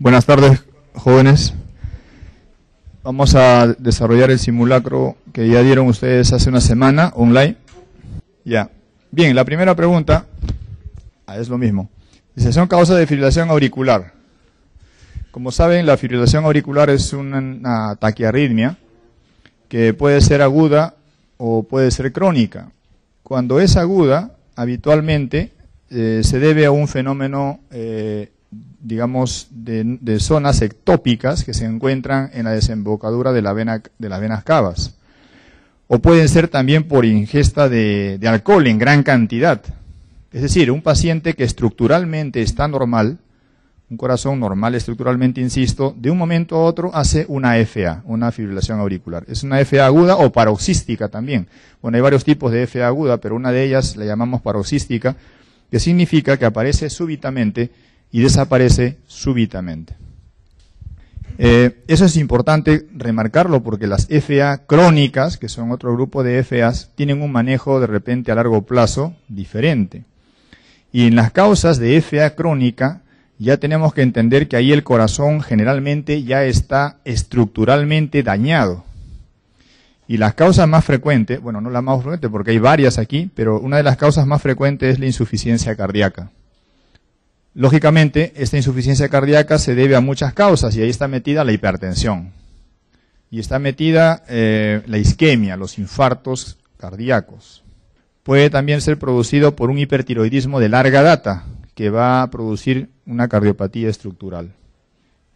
Buenas tardes, jóvenes. Vamos a desarrollar el simulacro que ya dieron ustedes hace una semana online. Ya. Bien, la primera pregunta ah, es lo mismo. Dice, son causas de fibrilación auricular. Como saben, la fibrilación auricular es una taquiarritmia que puede ser aguda o puede ser crónica. Cuando es aguda, habitualmente eh, se debe a un fenómeno eh, digamos, de, zonas ectópicas que se encuentran en la desembocadura de, la vena, de las venas cavas. O pueden ser también por ingesta de, alcohol en gran cantidad. Es decir, un paciente que estructuralmente está normal, un corazón normal estructuralmente, insisto, de un momento a otro hace una FA, una fibrilación auricular. Es una FA aguda o paroxística también. Bueno, hay varios tipos de FA aguda, pero una de ellas la llamamos paroxística, que significa que aparece súbitamente y desaparece súbitamente. Eh, eso es importante remarcarlo porque las FA crónicas, que son otro grupo de FAs, tienen un manejo de repente a largo plazo diferente. Y en las causas de FA crónica ya tenemos que entender que ahí el corazón generalmente ya está estructuralmente dañado. Y las causas más frecuentes, bueno, no la más frecuente porque hay varias aquí, pero una de las causas más frecuentes es la insuficiencia cardíaca. Lógicamente, esta insuficiencia cardíaca se debe a muchas causas y ahí está metida la hipertensión. Y está metida eh, la isquemia, los infartos cardíacos. Puede también ser producido por un hipertiroidismo de larga data, que va a producir una cardiopatía estructural.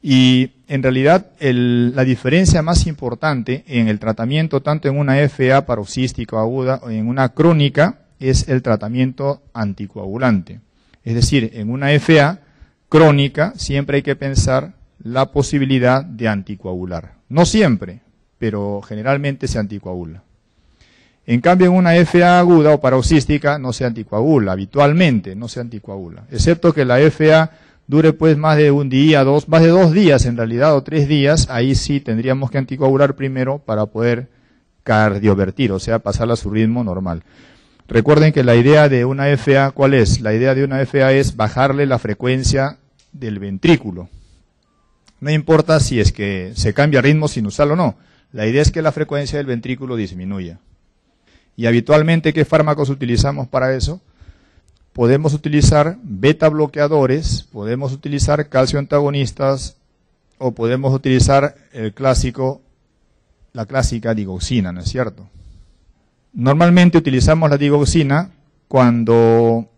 Y en realidad la diferencia más importante en el tratamiento, tanto en una FA paroxística aguda o en una crónica, es el tratamiento anticoagulante. Es decir, en una FA crónica siempre hay que pensar la posibilidad de anticoagular. No siempre, pero generalmente se anticoagula. En cambio, en una FA aguda o paroxística no se anticoagula, habitualmente no se anticoagula, excepto que la FA dure pues más de un día, dos, más de dos días en realidad o tres días, ahí sí tendríamos que anticoagular primero para poder cardiovertir, o sea, pasarla a su ritmo normal. Recuerden que la idea de una FA, ¿cuál es? La idea de una FA es bajarle la frecuencia del ventrículo. No importa si es que se cambia ritmo sinusal o no. La idea es que la frecuencia del ventrículo disminuya. Y habitualmente, ¿qué fármacos utilizamos para eso? Podemos utilizar beta bloqueadores, podemos utilizar calcio antagonistas o podemos utilizar el clásico, la clásica digoxina, ¿no es cierto? Normalmente utilizamos la digoxina cuando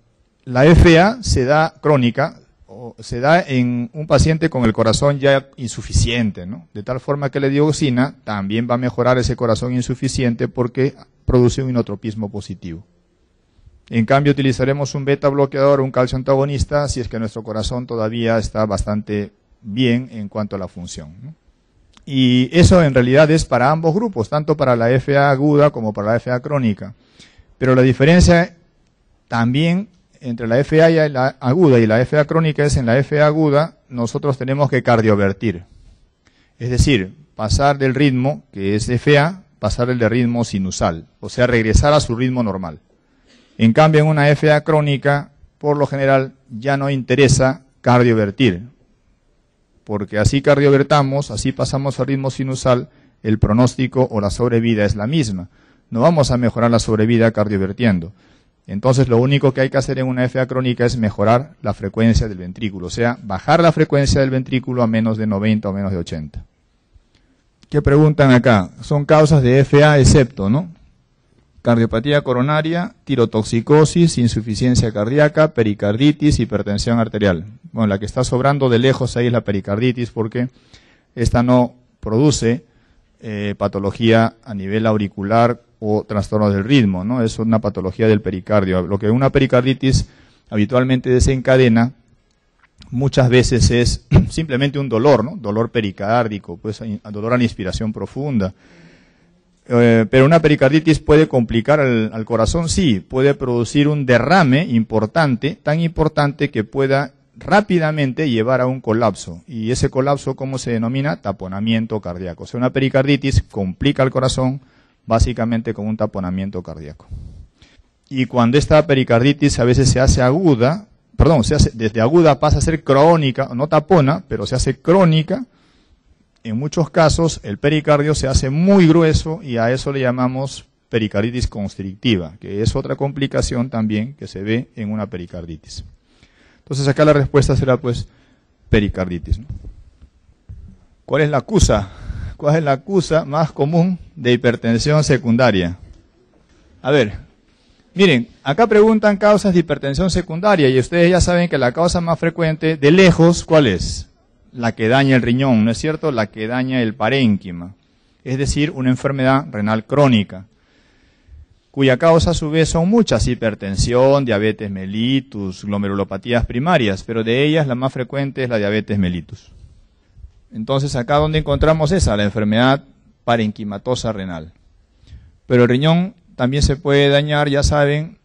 la FA se da crónica o se da en un paciente con el corazón ya insuficiente, ¿no? De tal forma que la digoxina también va a mejorar ese corazón insuficiente porque produce un inotropismo positivo. En cambio, utilizaremos un beta bloqueador, un calcio antagonista, si es que nuestro corazón todavía está bastante bien en cuanto a la función. Y eso en realidad es para ambos grupos, tanto para la FA aguda como para la FA crónica. Pero la diferencia también entre la FA y la aguda y la FA crónica es en la FA aguda nosotros tenemos que cardiovertir. Es decir, pasar del ritmo, que es FA, pasar el de ritmo sinusal, o sea, regresar a su ritmo normal. En cambio, en una FA crónica, por lo general, ya no interesa cardiovertir, porque así cardiovertamos, así pasamos al ritmo sinusal, el pronóstico o la sobrevida es la misma. No vamos a mejorar la sobrevida cardiovertiendo. Entonces lo único que hay que hacer en una FA crónica es mejorar la frecuencia del ventrículo, o sea, bajar la frecuencia del ventrículo a menos de 90 o menos de 80. ¿Qué preguntan acá? Son causas de FA excepto, ¿no? Cardiopatía coronaria, tirotoxicosis, insuficiencia cardíaca, pericarditis, hipertensión arterial. Bueno, la que está sobrando de lejos ahí es la pericarditis porque esta no produce eh, patología a nivel auricular o trastorno del ritmo, ¿no? Es una patología del pericardio. Lo que una pericarditis habitualmente desencadena muchas veces es simplemente un dolor, ¿no? Dolor pericárdico, pues dolor a la inspiración profunda eh, pero una pericarditis puede complicar al, corazón, sí, puede producir un derrame importante, tan importante que pueda rápidamente llevar a un colapso. Y ese colapso, ¿cómo se denomina? Taponamiento cardíaco. O sea, una pericarditis complica el corazón básicamente con un taponamiento cardíaco. Y cuando esta pericarditis a veces se hace aguda, perdón, se hace, desde aguda pasa a ser crónica, no tapona, pero se hace crónica, en muchos casos el pericardio se hace muy grueso y a eso le llamamos pericarditis constrictiva, que es otra complicación también que se ve en una pericarditis. Entonces acá la respuesta será pues pericarditis. ¿Cuál es la acusa? ¿Cuál es la acusa más común de hipertensión secundaria? A ver, miren, acá preguntan causas de hipertensión secundaria y ustedes ya saben que la causa más frecuente de lejos, ¿cuál es? La que daña el riñón, ¿no es cierto? La que daña el parénquima, es decir, una enfermedad renal crónica cuya causa a su vez son muchas, hipertensión, diabetes mellitus, glomerulopatías primarias, pero de ellas la más frecuente es la diabetes mellitus. Entonces acá donde encontramos esa, la enfermedad parenquimatosa renal. Pero el riñón también se puede dañar, ya saben,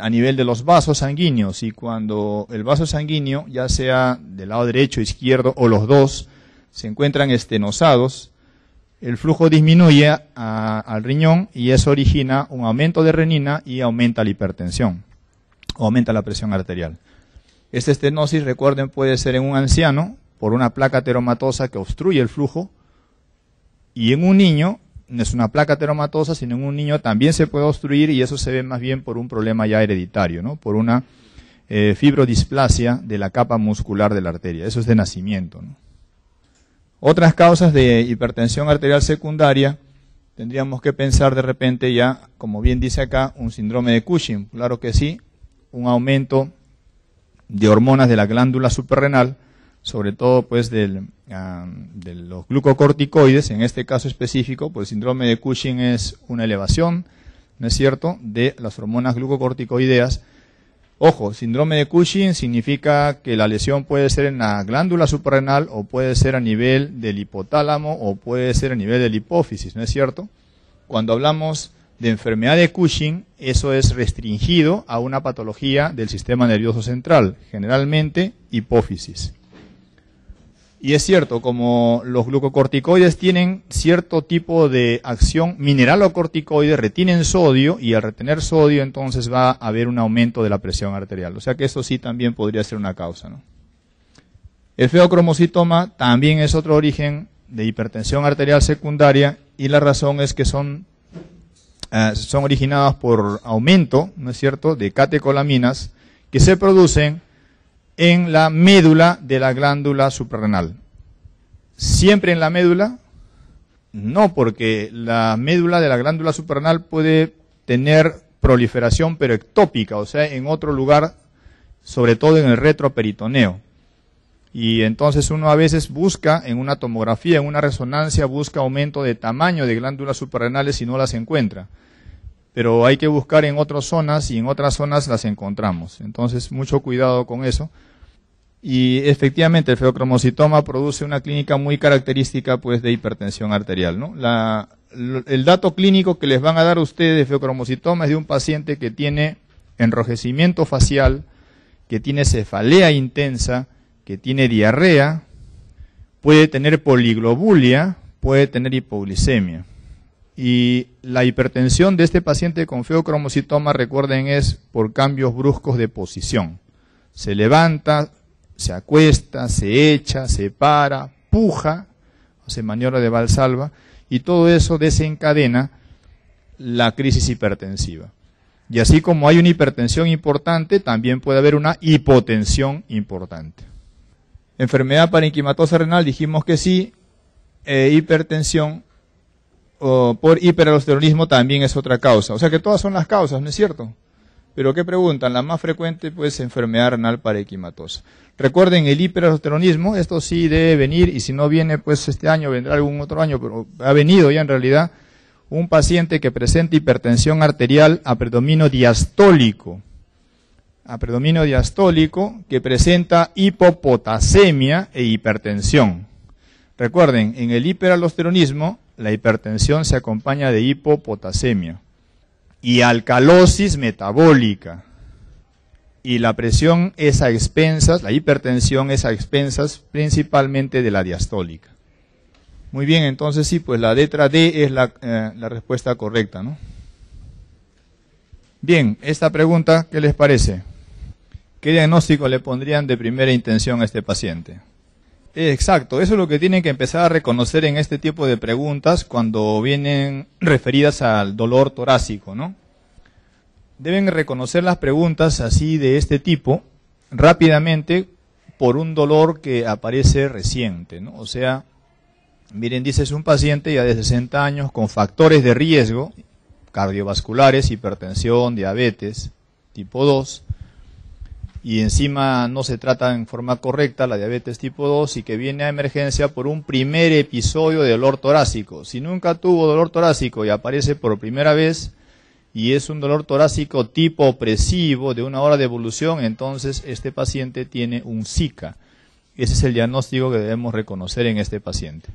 a nivel de los vasos sanguíneos y cuando el vaso sanguíneo, ya sea del lado derecho, izquierdo o los dos, se encuentran estenosados, el flujo disminuye al riñón y eso origina un aumento de renina y aumenta la hipertensión, aumenta la presión arterial. Esta estenosis, recuerden, puede ser en un anciano por una placa teromatosa que obstruye el flujo y en un niño no es una placa teromatosa, sino en un niño también se puede obstruir y eso se ve más bien por un problema ya hereditario, ¿no? por una eh, fibrodisplasia de la capa muscular de la arteria. Eso es de nacimiento. Otras causas de hipertensión arterial secundaria, tendríamos que pensar de repente ya, como bien dice acá, un síndrome de Cushing. Claro que sí, un aumento de hormonas de la glándula suprarrenal, sobre todo pues ah, de los glucocorticoides, en este caso específico, pues el síndrome de Cushing es una elevación, ¿no es cierto?, de las hormonas glucocorticoideas Ojo, síndrome de Cushing significa que la lesión puede ser en la glándula suprarrenal o puede ser a nivel del hipotálamo o puede ser a nivel del hipófisis, ¿no es cierto? Cuando hablamos de enfermedad de Cushing, eso es restringido a una patología del sistema nervioso central, generalmente hipófisis. Y es cierto, como los glucocorticoides tienen cierto tipo de acción mineralocorticoide, retienen sodio y al retener sodio entonces va a haber un aumento de la presión arterial. O sea que eso sí también podría ser una causa. El feocromocitoma también es otro origen de hipertensión arterial secundaria y la razón es que son, eh, son originadas por aumento, ¿no es cierto?, de catecolaminas que se producen en la médula de la glándula suprarrenal. ¿Siempre en la médula? No, porque la médula de la glándula suprarrenal puede tener proliferación pero ectópica, o sea, en otro lugar, sobre todo en el retroperitoneo. Y entonces uno a veces busca en una tomografía, en una resonancia, busca aumento de tamaño de glándulas suprarrenales y no las encuentra. Pero hay que buscar en otras zonas y en otras zonas las encontramos. Entonces, mucho cuidado con eso. Y efectivamente el feocromocitoma produce una clínica muy característica pues de hipertensión arterial. ¿no? La, el dato clínico que les van a dar ustedes de feocromocitoma es de un paciente que tiene enrojecimiento facial, que tiene cefalea intensa, que tiene diarrea, puede tener poliglobulia, puede tener hipoglicemia. Y la hipertensión de este paciente con feocromocitoma, recuerden, es por cambios bruscos de posición. Se levanta, se acuesta, se echa, se para, puja, se maniobra de valsalva, y todo eso desencadena la crisis hipertensiva. Y así como hay una hipertensión importante, también puede haber una hipotensión importante. Enfermedad parenquimatosa renal, dijimos que sí, eh, hipertensión por hiperaldosteronismo también es otra causa. O sea que todas son las causas, ¿no es cierto? Pero ¿qué preguntan? La más frecuente pues enfermedad renal parenquimatosa. Recuerden el hiperaldosteronismo, esto sí debe venir y si no viene pues este año vendrá algún otro año, pero ha venido ya en realidad un paciente que presenta hipertensión arterial a predominio diastólico, a predominio diastólico que presenta hipopotasemia e hipertensión. Recuerden, en el hiperaldosteronismo la hipertensión se acompaña de hipopotasemia y alcalosis metabólica. Y la presión es a expensas, la hipertensión es a expensas principalmente de la diastólica. Muy bien, entonces sí, pues la letra D es la, eh, la respuesta correcta, ¿no? Bien, esta pregunta, ¿qué les parece? ¿qué diagnóstico le pondrían de primera intención a este paciente? Exacto, eso es lo que tienen que empezar a reconocer en este tipo de preguntas cuando vienen referidas al dolor torácico, ¿no? Deben reconocer las preguntas así de este tipo rápidamente por un dolor que aparece reciente, ¿no? O sea, miren, dice es un paciente ya de 60 años con factores de riesgo cardiovasculares, hipertensión, diabetes, tipo 2, y encima no se trata en forma correcta la diabetes tipo 2 y que viene a emergencia por un primer episodio de dolor torácico. Si nunca tuvo dolor torácico y aparece por primera vez y es un dolor torácico tipo opresivo de una hora de evolución, entonces este paciente tiene un Zika. Ese es el diagnóstico que debemos reconocer en este paciente.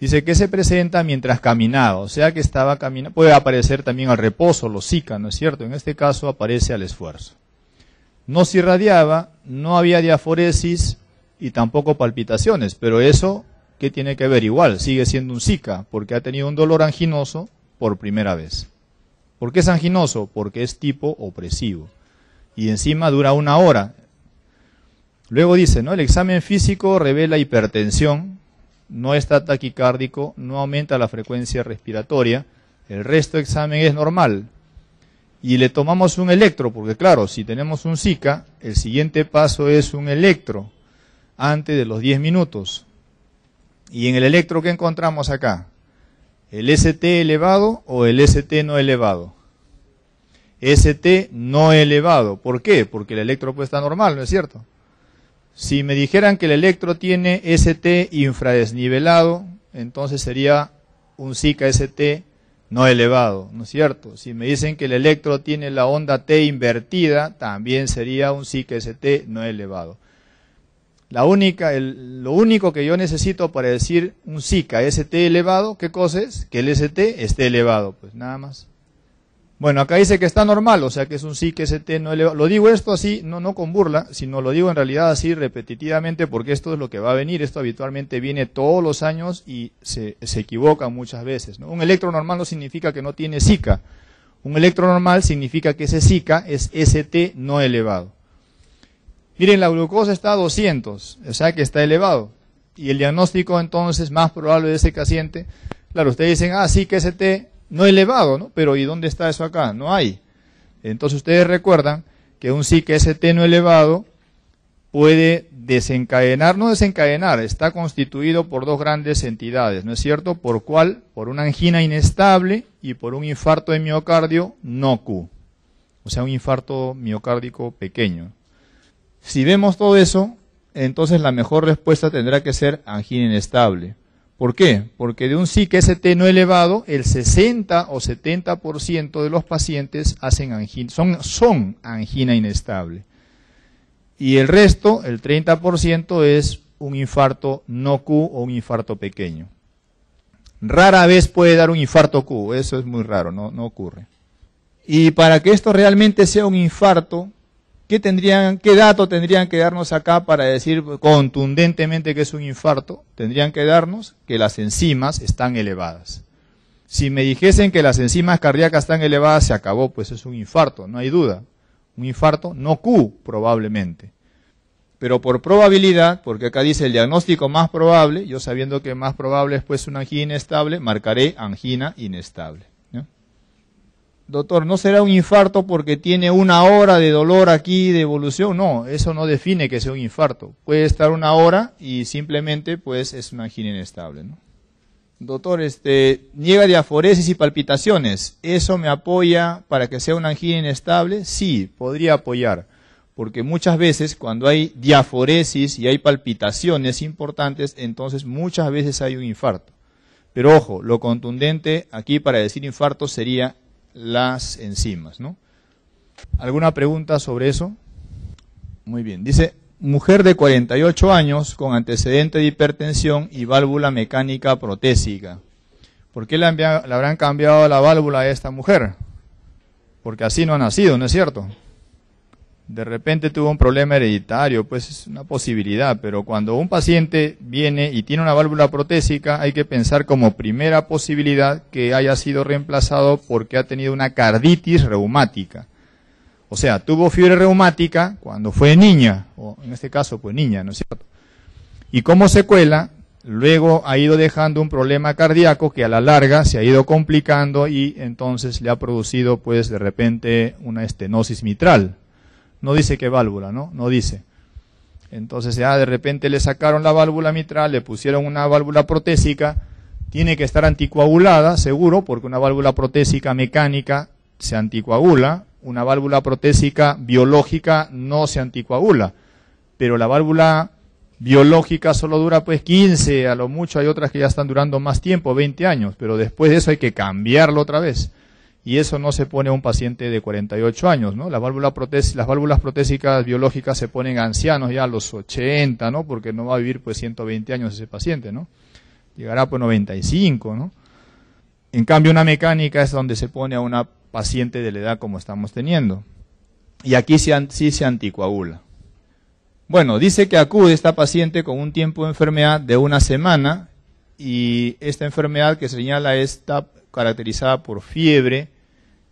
Dice que se presenta mientras caminaba, o sea que estaba caminando. Puede aparecer también al reposo, los Zika, ¿no es cierto? En este caso aparece al esfuerzo no se irradiaba, no había diaforesis y tampoco palpitaciones, pero eso, ¿qué tiene que ver? Igual, sigue siendo un Zika, porque ha tenido un dolor anginoso por primera vez. ¿Por qué es anginoso? Porque es tipo opresivo. Y encima dura una hora. Luego dice, ¿no? El examen físico revela hipertensión, no está taquicárdico, no aumenta la frecuencia respiratoria, el resto del examen es normal, y le tomamos un electro, porque claro, si tenemos un Zika, el siguiente paso es un electro antes de los 10 minutos. Y en el electro, ¿qué encontramos acá? ¿El ST elevado o el ST no elevado? ST no elevado. ¿Por qué? Porque el electro pues está normal, ¿no es cierto? Si me dijeran que el electro tiene ST infradesnivelado, entonces sería un Zika ST no elevado, ¿no es cierto? Si me dicen que el electro tiene la onda T invertida, también sería un SIC ST no elevado. La única, el, lo único que yo necesito para decir un SICA ST elevado, ¿qué cosa es? Que el ST esté elevado, pues nada más. Bueno, acá dice que está normal, o sea que es un sí que ST no elevado. Lo digo esto así, no, no con burla, sino lo digo en realidad así repetitivamente porque esto es lo que va a venir. Esto habitualmente viene todos los años y se, se equivoca muchas veces. Un electro normal no significa que no tiene Zika. Un electro normal significa que ese Zika es ST no elevado. Miren, la glucosa está a 200, o sea que está elevado. Y el diagnóstico entonces más probable de ese paciente, claro, ustedes dicen, ah, sí que ST no elevado, ¿no? Pero ¿y dónde está eso acá? No hay. Entonces ustedes recuerdan que un SIC ST no elevado puede desencadenar, no desencadenar, está constituido por dos grandes entidades, ¿no es cierto? ¿Por cuál? Por una angina inestable y por un infarto de miocardio no Q, o sea, un infarto miocárdico pequeño. Si vemos todo eso, entonces la mejor respuesta tendrá que ser angina inestable. ¿Por qué? Porque de un SIC-ST no elevado, el 60 o 70% de los pacientes hacen son, son angina inestable. Y el resto, el 30%, es un infarto no Q o un infarto pequeño. Rara vez puede dar un infarto Q, eso es muy raro, no, no ocurre. Y para que esto realmente sea un infarto, ¿Qué, tendrían, ¿Qué dato tendrían que darnos acá para decir contundentemente que es un infarto? Tendrían que darnos que las enzimas están elevadas. Si me dijesen que las enzimas cardíacas están elevadas, se acabó, pues es un infarto, no hay duda. Un infarto no Q, probablemente. Pero por probabilidad, porque acá dice el diagnóstico más probable, yo sabiendo que más probable es pues una angina inestable, marcaré angina inestable doctor, ¿no será un infarto porque tiene una hora de dolor aquí de evolución? No, eso no define que sea un infarto. Puede estar una hora y simplemente pues es una angina inestable. ¿no? Doctor, este, niega diaforesis y palpitaciones. ¿Eso me apoya para que sea una angina inestable? Sí, podría apoyar. Porque muchas veces cuando hay diaforesis y hay palpitaciones importantes, entonces muchas veces hay un infarto. Pero ojo, lo contundente aquí para decir infarto sería las enzimas, ¿no? ¿Alguna pregunta sobre eso? Muy bien. Dice, mujer de 48 años con antecedente de hipertensión y válvula mecánica protésica. ¿Por qué le, habrán cambiado la válvula a esta mujer? Porque así no ha nacido, ¿no es cierto? De repente tuvo un problema hereditario, pues es una posibilidad, pero cuando un paciente viene y tiene una válvula protésica, hay que pensar como primera posibilidad que haya sido reemplazado porque ha tenido una carditis reumática. O sea, tuvo fiebre reumática cuando fue niña, o en este caso, pues niña, ¿no es cierto? Y como secuela, luego ha ido dejando un problema cardíaco que a la larga se ha ido complicando y entonces le ha producido, pues, de repente una estenosis mitral. No dice qué válvula, ¿no? No dice. Entonces ya de repente le sacaron la válvula mitral, le pusieron una válvula protésica, tiene que estar anticoagulada, seguro, porque una válvula protésica mecánica se anticoagula, una válvula protésica biológica no se anticoagula, pero la válvula biológica solo dura pues 15, a lo mucho hay otras que ya están durando más tiempo, 20 años, pero después de eso hay que cambiarlo otra vez. Y eso no se pone a un paciente de 48 años, ¿no? La válvula las válvulas protésicas biológicas se ponen a ancianos ya a los 80, ¿no? Porque no va a vivir pues 120 años ese paciente, ¿no? Llegará pues 95, ¿no? En cambio una mecánica es donde se pone a una paciente de la edad como estamos teniendo. Y aquí sí, se anticoagula. Bueno, dice que acude esta paciente con un tiempo de enfermedad de una semana y esta enfermedad que se señala está caracterizada por fiebre,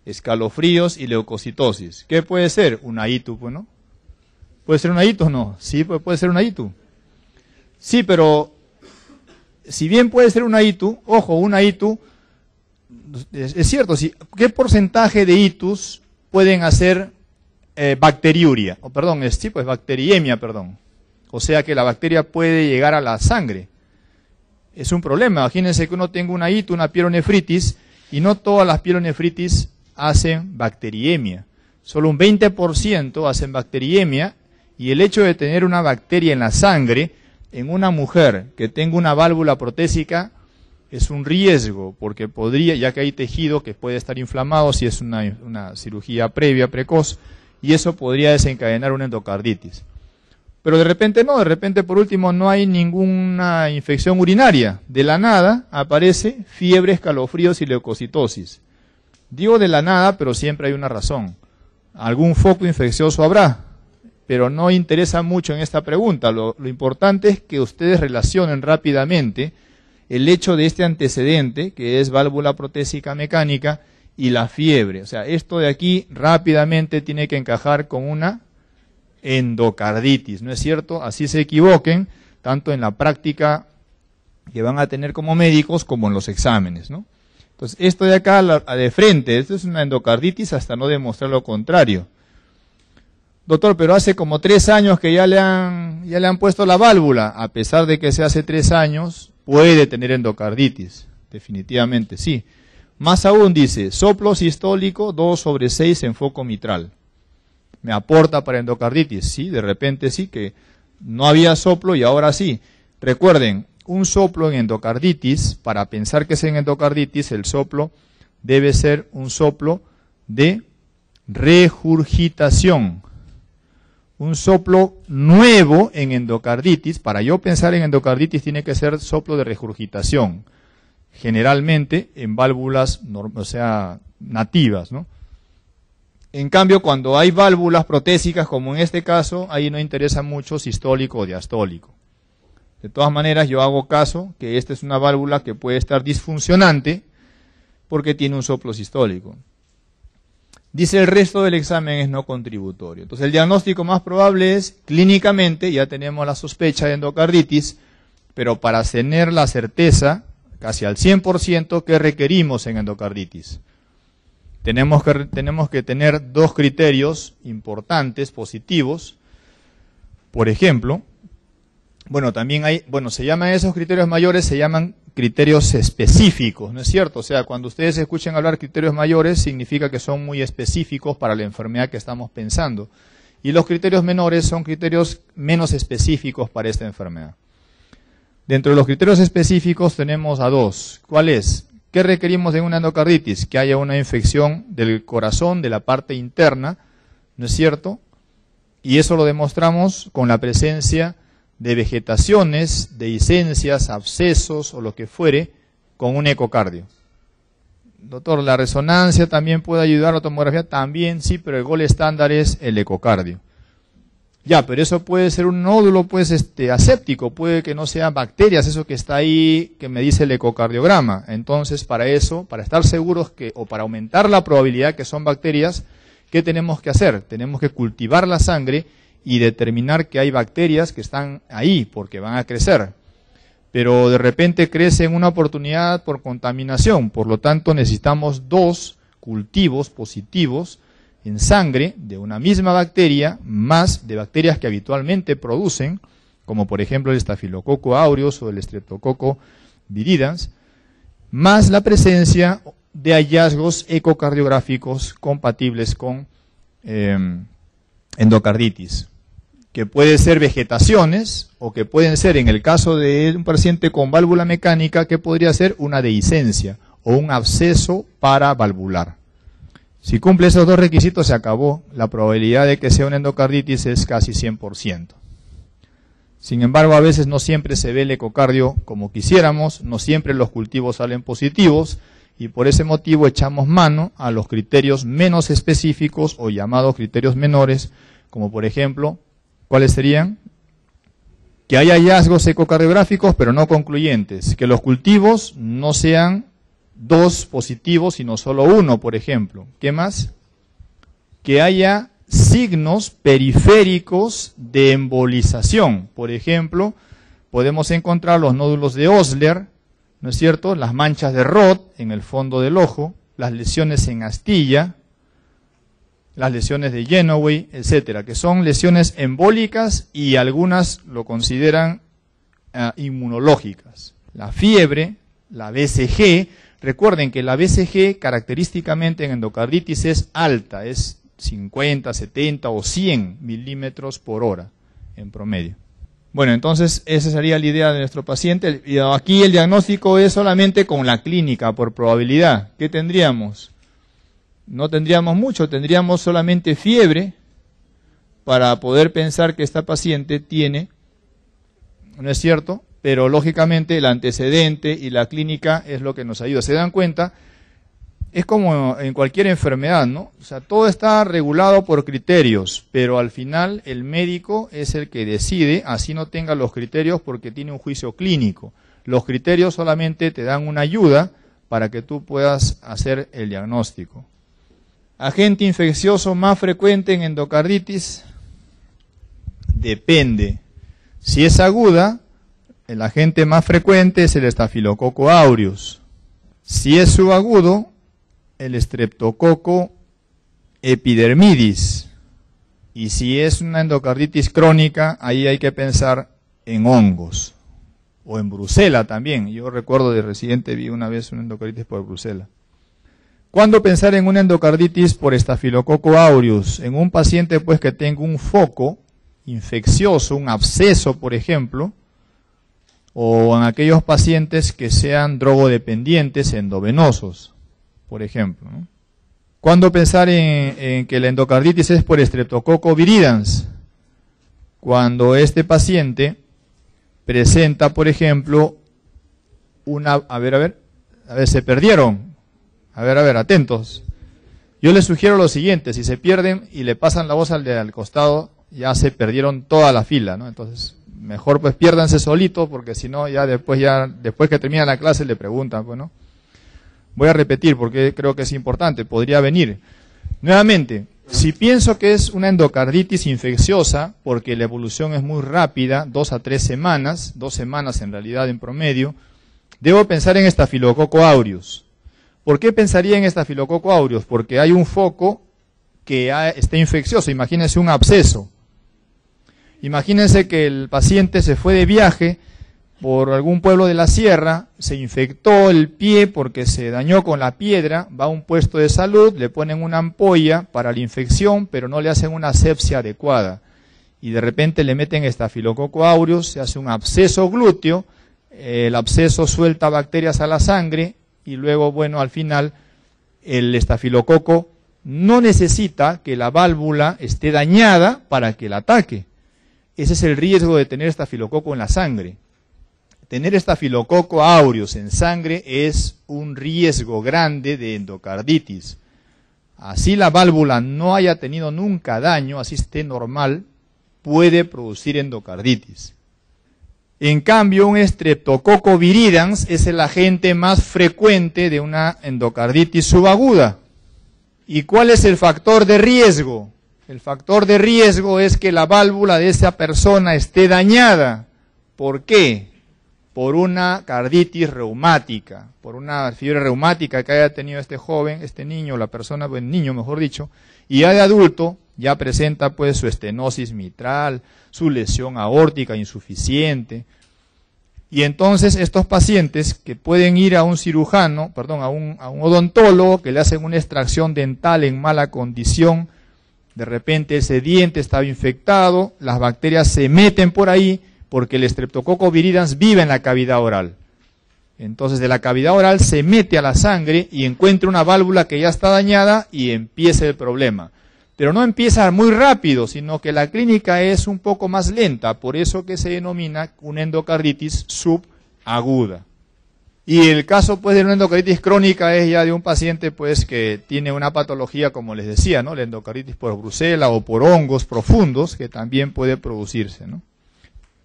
escalofríos y leucocitosis. ¿Qué puede ser? Una ITU, pues, ¿no? ¿Puede ser una ITU o no? Sí, pues, puede ser una ITU. Sí, pero si bien puede ser una ITU, ojo, una ITU es, cierto, ¿qué porcentaje de itus pueden hacer eh, bacteriuria? O perdón, es tipo, es bacteriemia, perdón. O sea que la bacteria puede llegar a la sangre. Es un problema. Imagínense que uno tenga una itus, una pielonefritis, y no todas las pielonefritis hacen bacteriemia. Solo un 20% hacen bacteriemia, y el hecho de tener una bacteria en la sangre, en una mujer que tenga una válvula protésica, es un riesgo, porque podría, ya que hay tejido que puede estar inflamado si es una cirugía previa, precoz, y eso podría desencadenar una endocarditis. Pero de repente no, de repente por último no hay ninguna infección urinaria. De la nada aparece fiebre, escalofríos y leucocitosis. Digo de la nada, pero siempre hay una razón. Algún foco infeccioso habrá, pero no interesa mucho en esta pregunta. Lo, lo importante es que ustedes relacionen rápidamente el hecho de este antecedente, que es válvula protésica mecánica, y la fiebre. O sea, esto de aquí rápidamente tiene que encajar con una endocarditis, ¿no es cierto? Así se equivoquen, tanto en la práctica que van a tener como médicos como en los exámenes, ¿no? Entonces, esto de acá de frente, esto es una endocarditis hasta no demostrar lo contrario. Doctor, pero hace como tres años que ya le han, ya le han puesto la válvula, a pesar de que se hace tres años, puede tener endocarditis, definitivamente sí. Más aún dice, soplo sistólico 2 sobre 6 en foco mitral. ¿Me aporta para endocarditis? Sí, de repente sí, que no había soplo y ahora sí. Recuerden, un soplo en endocarditis, para pensar que es en endocarditis, el soplo debe ser un soplo de regurgitación un soplo nuevo en endocarditis, para yo pensar en endocarditis tiene que ser soplo de regurgitación, generalmente en válvulas, o sea, nativas, ¿no? En cambio, cuando hay válvulas protésicas, como en este caso, ahí no interesa mucho sistólico o diastólico. De todas maneras, yo hago caso que esta es una válvula que puede estar disfuncionante porque tiene un soplo sistólico. Dice el resto del examen es no contributorio. Entonces el diagnóstico más probable es clínicamente, ya tenemos la sospecha de endocarditis, pero para tener la certeza, casi al 100%, ¿qué requerimos en endocarditis? Tenemos que, tenemos que tener dos criterios importantes, positivos. Por ejemplo, bueno, también hay, bueno, se llaman esos criterios mayores, se llaman criterios específicos, ¿no es cierto? O sea, cuando ustedes escuchen hablar criterios mayores, significa que son muy específicos para la enfermedad que estamos pensando. Y los criterios menores son criterios menos específicos para esta enfermedad. Dentro de los criterios específicos tenemos a dos. ¿Cuál es? ¿Qué requerimos de una endocarditis? Que haya una infección del corazón, de la parte interna, ¿no es cierto? Y eso lo demostramos con la presencia de vegetaciones, de licencias, abscesos o lo que fuere con un ecocardio. Doctor, la resonancia también puede ayudar, la tomografía también, sí, pero el gol estándar es el ecocardio. Ya, pero eso puede ser un nódulo pues este aséptico, puede que no sean bacterias, eso que está ahí que me dice el ecocardiograma. Entonces, para eso, para estar seguros que o para aumentar la probabilidad que son bacterias, ¿Qué tenemos que hacer? Tenemos que cultivar la sangre y determinar que hay bacterias que están ahí porque van a crecer. Pero de repente crece en una oportunidad por contaminación, por lo tanto necesitamos dos cultivos positivos en sangre de una misma bacteria, más de bacterias que habitualmente producen, como por ejemplo el estafilococo aureus o el streptococo viridans, más la presencia de hallazgos ecocardiográficos compatibles con em, endocarditis, que puede ser vegetaciones o que pueden ser, en el caso de un paciente con válvula mecánica, que podría ser una dehiscencia o un absceso paravalvular. Si cumple esos dos requisitos, se acabó. La probabilidad de que sea una endocarditis es casi 100%. Sin embargo, a veces no siempre se ve el ecocardio como quisiéramos, no siempre los cultivos salen positivos y por ese motivo echamos mano a los criterios menos específicos o llamados criterios menores, como por ejemplo, ¿cuáles serían? Que haya hallazgos ecocardiográficos pero no concluyentes, que los cultivos no sean dos positivos, sino solo uno, por ejemplo. ¿Qué más? Que haya signos periféricos de embolización. Por ejemplo, podemos encontrar los nódulos de Osler, ¿no es cierto? Las manchas de Roth en el fondo del ojo, las lesiones en astilla, las lesiones de Genoway, etcétera, que son lesiones embólicas y algunas lo consideran ah, inmunológicas. La fiebre, la BCG, Recuerden que la BCG característicamente en endocarditis es alta, es 50, 70 o 100 milímetros por hora en promedio. Bueno, entonces esa sería la idea de nuestro paciente. Y aquí el diagnóstico es solamente con la clínica, por probabilidad. ¿Qué tendríamos? No tendríamos mucho, tendríamos solamente fiebre para poder pensar que esta paciente tiene, ¿no es cierto? Pero lógicamente el antecedente y la clínica es lo que nos ayuda. ¿Se dan cuenta? Es como en cualquier enfermedad, ¿no? O sea, todo está regulado por criterios, pero al final el médico es el que decide, así no tenga los criterios porque tiene un juicio clínico. Los criterios solamente te dan una ayuda para que tú puedas hacer el diagnóstico. Agente infeccioso más frecuente en endocarditis depende. Si es aguda, el agente más frecuente es el estafilococo aureus. Si es subagudo, el streptococo epidermidis. Y si es una endocarditis crónica, ahí hay que pensar en hongos. O en Brusela también. Yo recuerdo de residente vi una vez una endocarditis por Brusela. ¿Cuándo pensar en una endocarditis por estafilococo aureus? En un paciente pues que tenga un foco infeccioso, un absceso, por ejemplo, o en aquellos pacientes que sean drogodependientes endovenosos, por ejemplo. ¿Cuándo pensar en, que la endocarditis es por Streptococcus viridans? Cuando este paciente presenta, por ejemplo, una... A ver, a ver, a ver, se perdieron. A ver, a ver, atentos. Yo les sugiero lo siguiente, si se pierden y le pasan la voz al de al costado, ya se perdieron toda la fila, ¿no? Entonces, mejor pues piérdanse solitos porque si no ya después ya después que termina la clase le preguntan. Pues, Voy a repetir porque creo que es importante, podría venir. Nuevamente, si pienso que es una endocarditis infecciosa, porque la evolución es muy rápida, dos a tres semanas, dos semanas en realidad en promedio, debo pensar en estafilococo aureus. ¿Por qué pensaría en estafilococo aureus? Porque hay un foco que está infeccioso, imagínense un absceso Imagínense que el paciente se fue de viaje por algún pueblo de la sierra, se infectó el pie porque se dañó con la piedra, va a un puesto de salud, le ponen una ampolla para la infección, pero no le hacen una asepsia adecuada. Y de repente le meten estafilococo aureus, se hace un absceso glúteo, el absceso suelta bacterias a la sangre y luego, bueno, al final el estafilococo no necesita que la válvula esté dañada para que el ataque. Ese es el riesgo de tener estafilococo en la sangre. Tener estafilococo aureus en sangre es un riesgo grande de endocarditis. Así la válvula no haya tenido nunca daño, así esté normal, puede producir endocarditis. En cambio, un streptococo viridans es el agente más frecuente de una endocarditis subaguda. ¿Y cuál es el factor de riesgo? El factor de riesgo es que la válvula de esa persona esté dañada. ¿Por qué? Por una carditis reumática, por una fiebre reumática que haya tenido este joven, este niño, la persona, el niño mejor dicho, y ya de adulto ya presenta pues su estenosis mitral, su lesión aórtica insuficiente. Y entonces estos pacientes que pueden ir a un cirujano, perdón, a un, a un odontólogo que le hacen una extracción dental en mala condición, de repente ese diente estaba infectado, las bacterias se meten por ahí porque el streptococo viridans vive en la cavidad oral. Entonces de la cavidad oral se mete a la sangre y encuentra una válvula que ya está dañada y empieza el problema. Pero no empieza muy rápido, sino que la clínica es un poco más lenta, por eso que se denomina una endocarditis subaguda. Y el caso pues de una endocarditis crónica es ya de un paciente pues que tiene una patología como les decía, ¿no? La endocarditis por brucela o por hongos profundos que también puede producirse.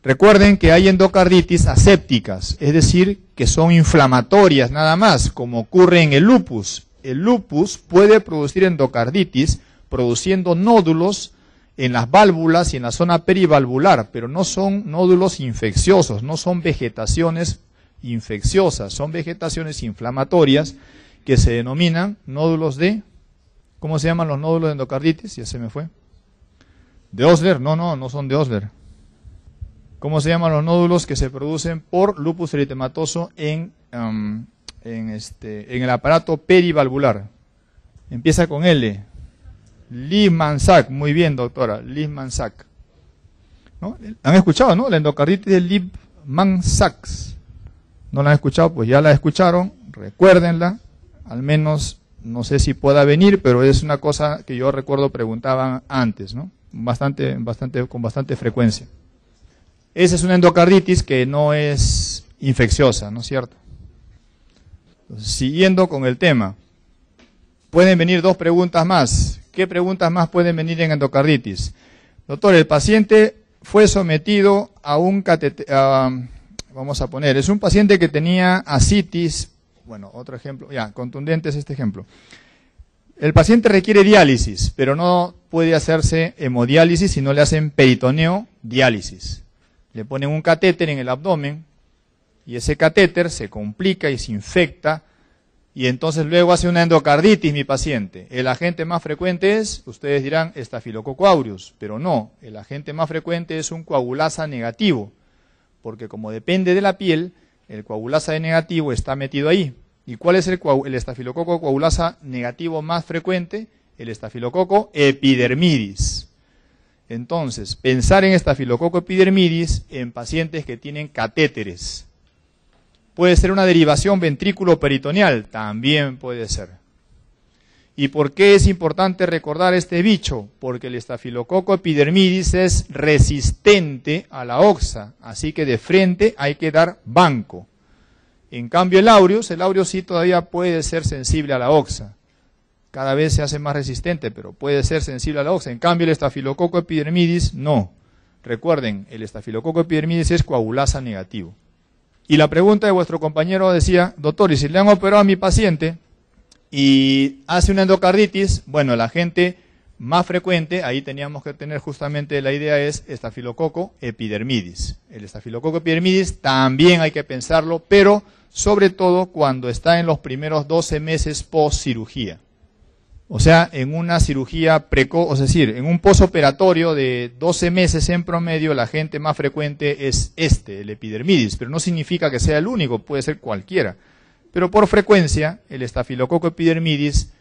Recuerden que hay endocarditis asépticas, es decir, que son inflamatorias nada más, como ocurre en el lupus. El lupus puede producir endocarditis produciendo nódulos en las válvulas y en la zona perivalvular, pero no son nódulos infecciosos, no son vegetaciones infecciosas, son vegetaciones inflamatorias que se denominan nódulos de, ¿cómo se llaman los nódulos de endocarditis? Ya se me fue. ¿De Osler? No, no, no son de Osler. ¿Cómo se llaman los nódulos que se producen por lupus eritematoso en, um, en, este, en el aparato perivalvular? Empieza con L. Liebman-Sack. Muy bien, doctora. Liebman-Sack. ¿No? ¿Han escuchado, no? La endocarditis de Liebman-Sacks no la han escuchado, pues ya la escucharon, recuérdenla, al menos no sé si pueda venir, pero es una cosa que yo recuerdo preguntaban antes, ¿no? Bastante, bastante, con bastante frecuencia. Esa es una endocarditis que no es infecciosa, ¿no es cierto? siguiendo con el tema, pueden venir dos preguntas más. ¿Qué preguntas más pueden venir en endocarditis? Doctor, el paciente fue sometido a un catéter, vamos a poner, es un paciente que tenía asitis, bueno, otro ejemplo, ya, contundente es este ejemplo. El paciente requiere diálisis, pero no puede hacerse hemodiálisis si no le hacen peritoneo diálisis. Le ponen un catéter en el abdomen y ese catéter se complica y se infecta y entonces luego hace una endocarditis mi paciente. El agente más frecuente es, ustedes dirán, estafilococo aureus, pero no, el agente más frecuente es un coagulasa negativo porque como depende de la piel, el coagulasa de negativo está metido ahí. ¿Y cuál es el, el estafilococo coagulasa negativo más frecuente? El estafilococo epidermidis. Entonces, pensar en estafilococo epidermidis en pacientes que tienen catéteres. Puede ser una derivación ventrículo peritoneal, también puede ser. ¿Y por qué es importante recordar este bicho? Porque el estafilococo epidermidis es resistente a la oxa, así que de frente hay que dar banco. En cambio el aureus, el aureus sí todavía puede ser sensible a la oxa. Cada vez se hace más resistente, pero puede ser sensible a la oxa. En cambio el estafilococo epidermidis no. Recuerden, el estafilococo epidermidis es coagulasa negativo. Y la pregunta de vuestro compañero decía, doctor, ¿y si le han operado a mi paciente? Y hace una endocarditis, bueno, la gente más frecuente, ahí teníamos que tener justamente la idea es estafilococo epidermidis. El estafilococo epidermidis también hay que pensarlo, pero sobre todo cuando está en los primeros 12 meses post cirugía. O sea, en una cirugía precoz, es decir, en un posoperatorio de 12 meses en promedio, la gente más frecuente es este, el epidermidis, pero no significa que sea el único, puede ser cualquiera. Pero por frecuencia, el estafilococo epidermidis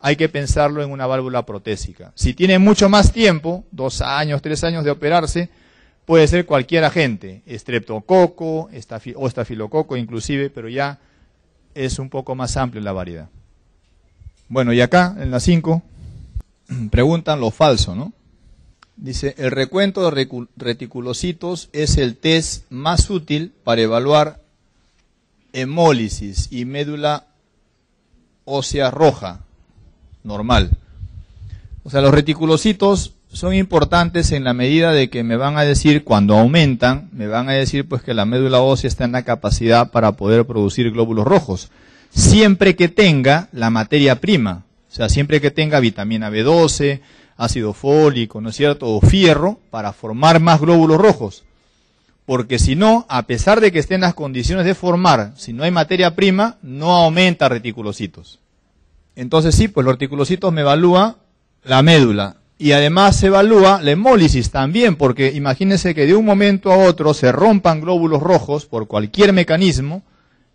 hay que pensarlo en una válvula protésica. Si tiene mucho más tiempo, dos años, tres años de operarse, puede ser cualquier agente, estreptococo o estafilococo inclusive, pero ya es un poco más amplio la variedad. Bueno, y acá, en la 5, preguntan lo falso, ¿no? Dice, el recuento de reticulocitos es el test más útil para evaluar hemólisis y médula ósea roja, normal. O sea, los reticulocitos son importantes en la medida de que me van a decir, cuando aumentan, me van a decir pues que la médula ósea está en la capacidad para poder producir glóbulos rojos, siempre que tenga la materia prima. O sea, siempre que tenga vitamina B12, ácido fólico, ¿no es cierto? O fierro para formar más glóbulos rojos. Porque si no, a pesar de que estén las condiciones de formar, si no hay materia prima, no aumenta reticulocitos. Entonces sí, pues los reticulocitos me evalúa la médula. Y además se evalúa la hemólisis también, porque imagínense que de un momento a otro se rompan glóbulos rojos por cualquier mecanismo.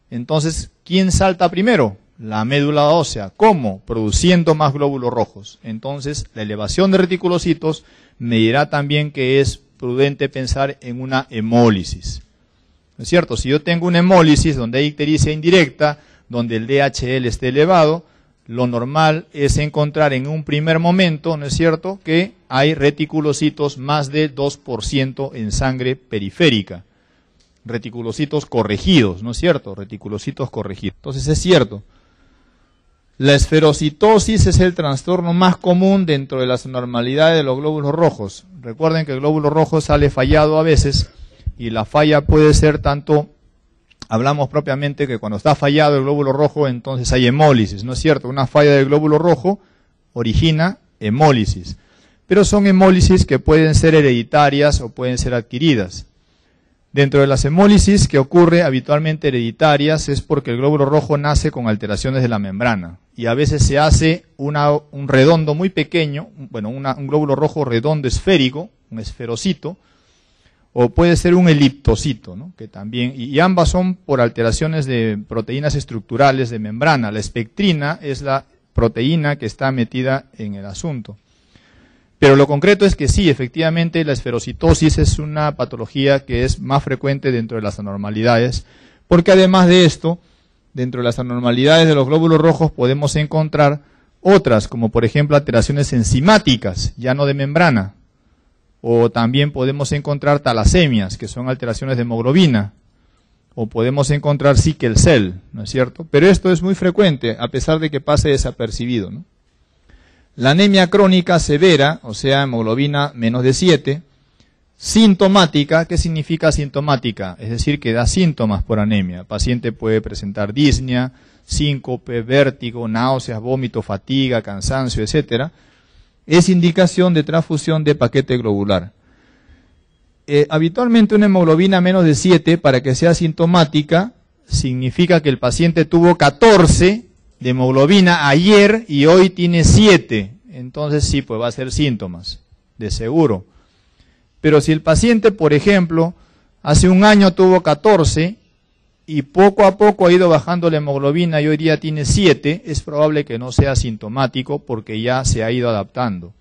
Entonces, ¿quién salta primero? La médula ósea. ¿Cómo? Produciendo más glóbulos rojos. Entonces, la elevación de reticulocitos me dirá también que es prudente pensar en una hemólisis. ¿No es cierto? Si yo tengo una hemólisis donde hay ictericia indirecta, donde el DHL esté elevado, lo normal es encontrar en un primer momento, ¿no es cierto?, que hay reticulocitos más de 2% en sangre periférica. Reticulocitos corregidos, ¿no es cierto? Reticulocitos corregidos. Entonces es cierto. La esferocitosis es el trastorno más común dentro de las anormalidades de los glóbulos rojos. Recuerden que el glóbulo rojo sale fallado a veces y la falla puede ser tanto hablamos propiamente que cuando está fallado el glóbulo rojo, entonces hay hemólisis, ¿no es cierto? Una falla del glóbulo rojo origina hemólisis. Pero son hemólisis que pueden ser hereditarias o pueden ser adquiridas. Dentro de las hemólisis que ocurre habitualmente hereditarias es porque el glóbulo rojo nace con alteraciones de la membrana y a veces se hace un redondo muy pequeño, bueno, un glóbulo rojo redondo esférico, un esferocito, o puede ser un eliptocito, ¿no? que también, y, ambas son por alteraciones de proteínas estructurales de membrana. La espectrina es la proteína que está metida en el asunto. Pero lo concreto es que sí, efectivamente, la esferocitosis es una patología que es más frecuente dentro de las anormalidades, porque además de esto, dentro de las anormalidades de los glóbulos rojos podemos encontrar otras, como por ejemplo alteraciones enzimáticas, ya no de membrana, o también podemos encontrar talasemias, que son alteraciones de hemoglobina. O podemos encontrar sickle cell, ¿no es cierto? Pero esto es muy frecuente, a pesar de que pase desapercibido. La anemia crónica severa, o sea, hemoglobina menos de 7, sintomática, ¿qué significa sintomática? Es decir, que da síntomas por anemia. El paciente puede presentar disnea, síncope, vértigo, náuseas, vómito, fatiga, cansancio, etcétera es indicación de transfusión de paquete globular. Eh, habitualmente una hemoglobina menos de 7, para que sea sintomática, significa que el paciente tuvo 14 de hemoglobina ayer y hoy tiene 7. Entonces sí, pues va a ser síntomas, de seguro. Pero si el paciente, por ejemplo, hace un año tuvo 14 y poco a poco ha ido bajando la hemoglobina y hoy día tiene 7, es probable que no sea sintomático porque ya se ha ido adaptando.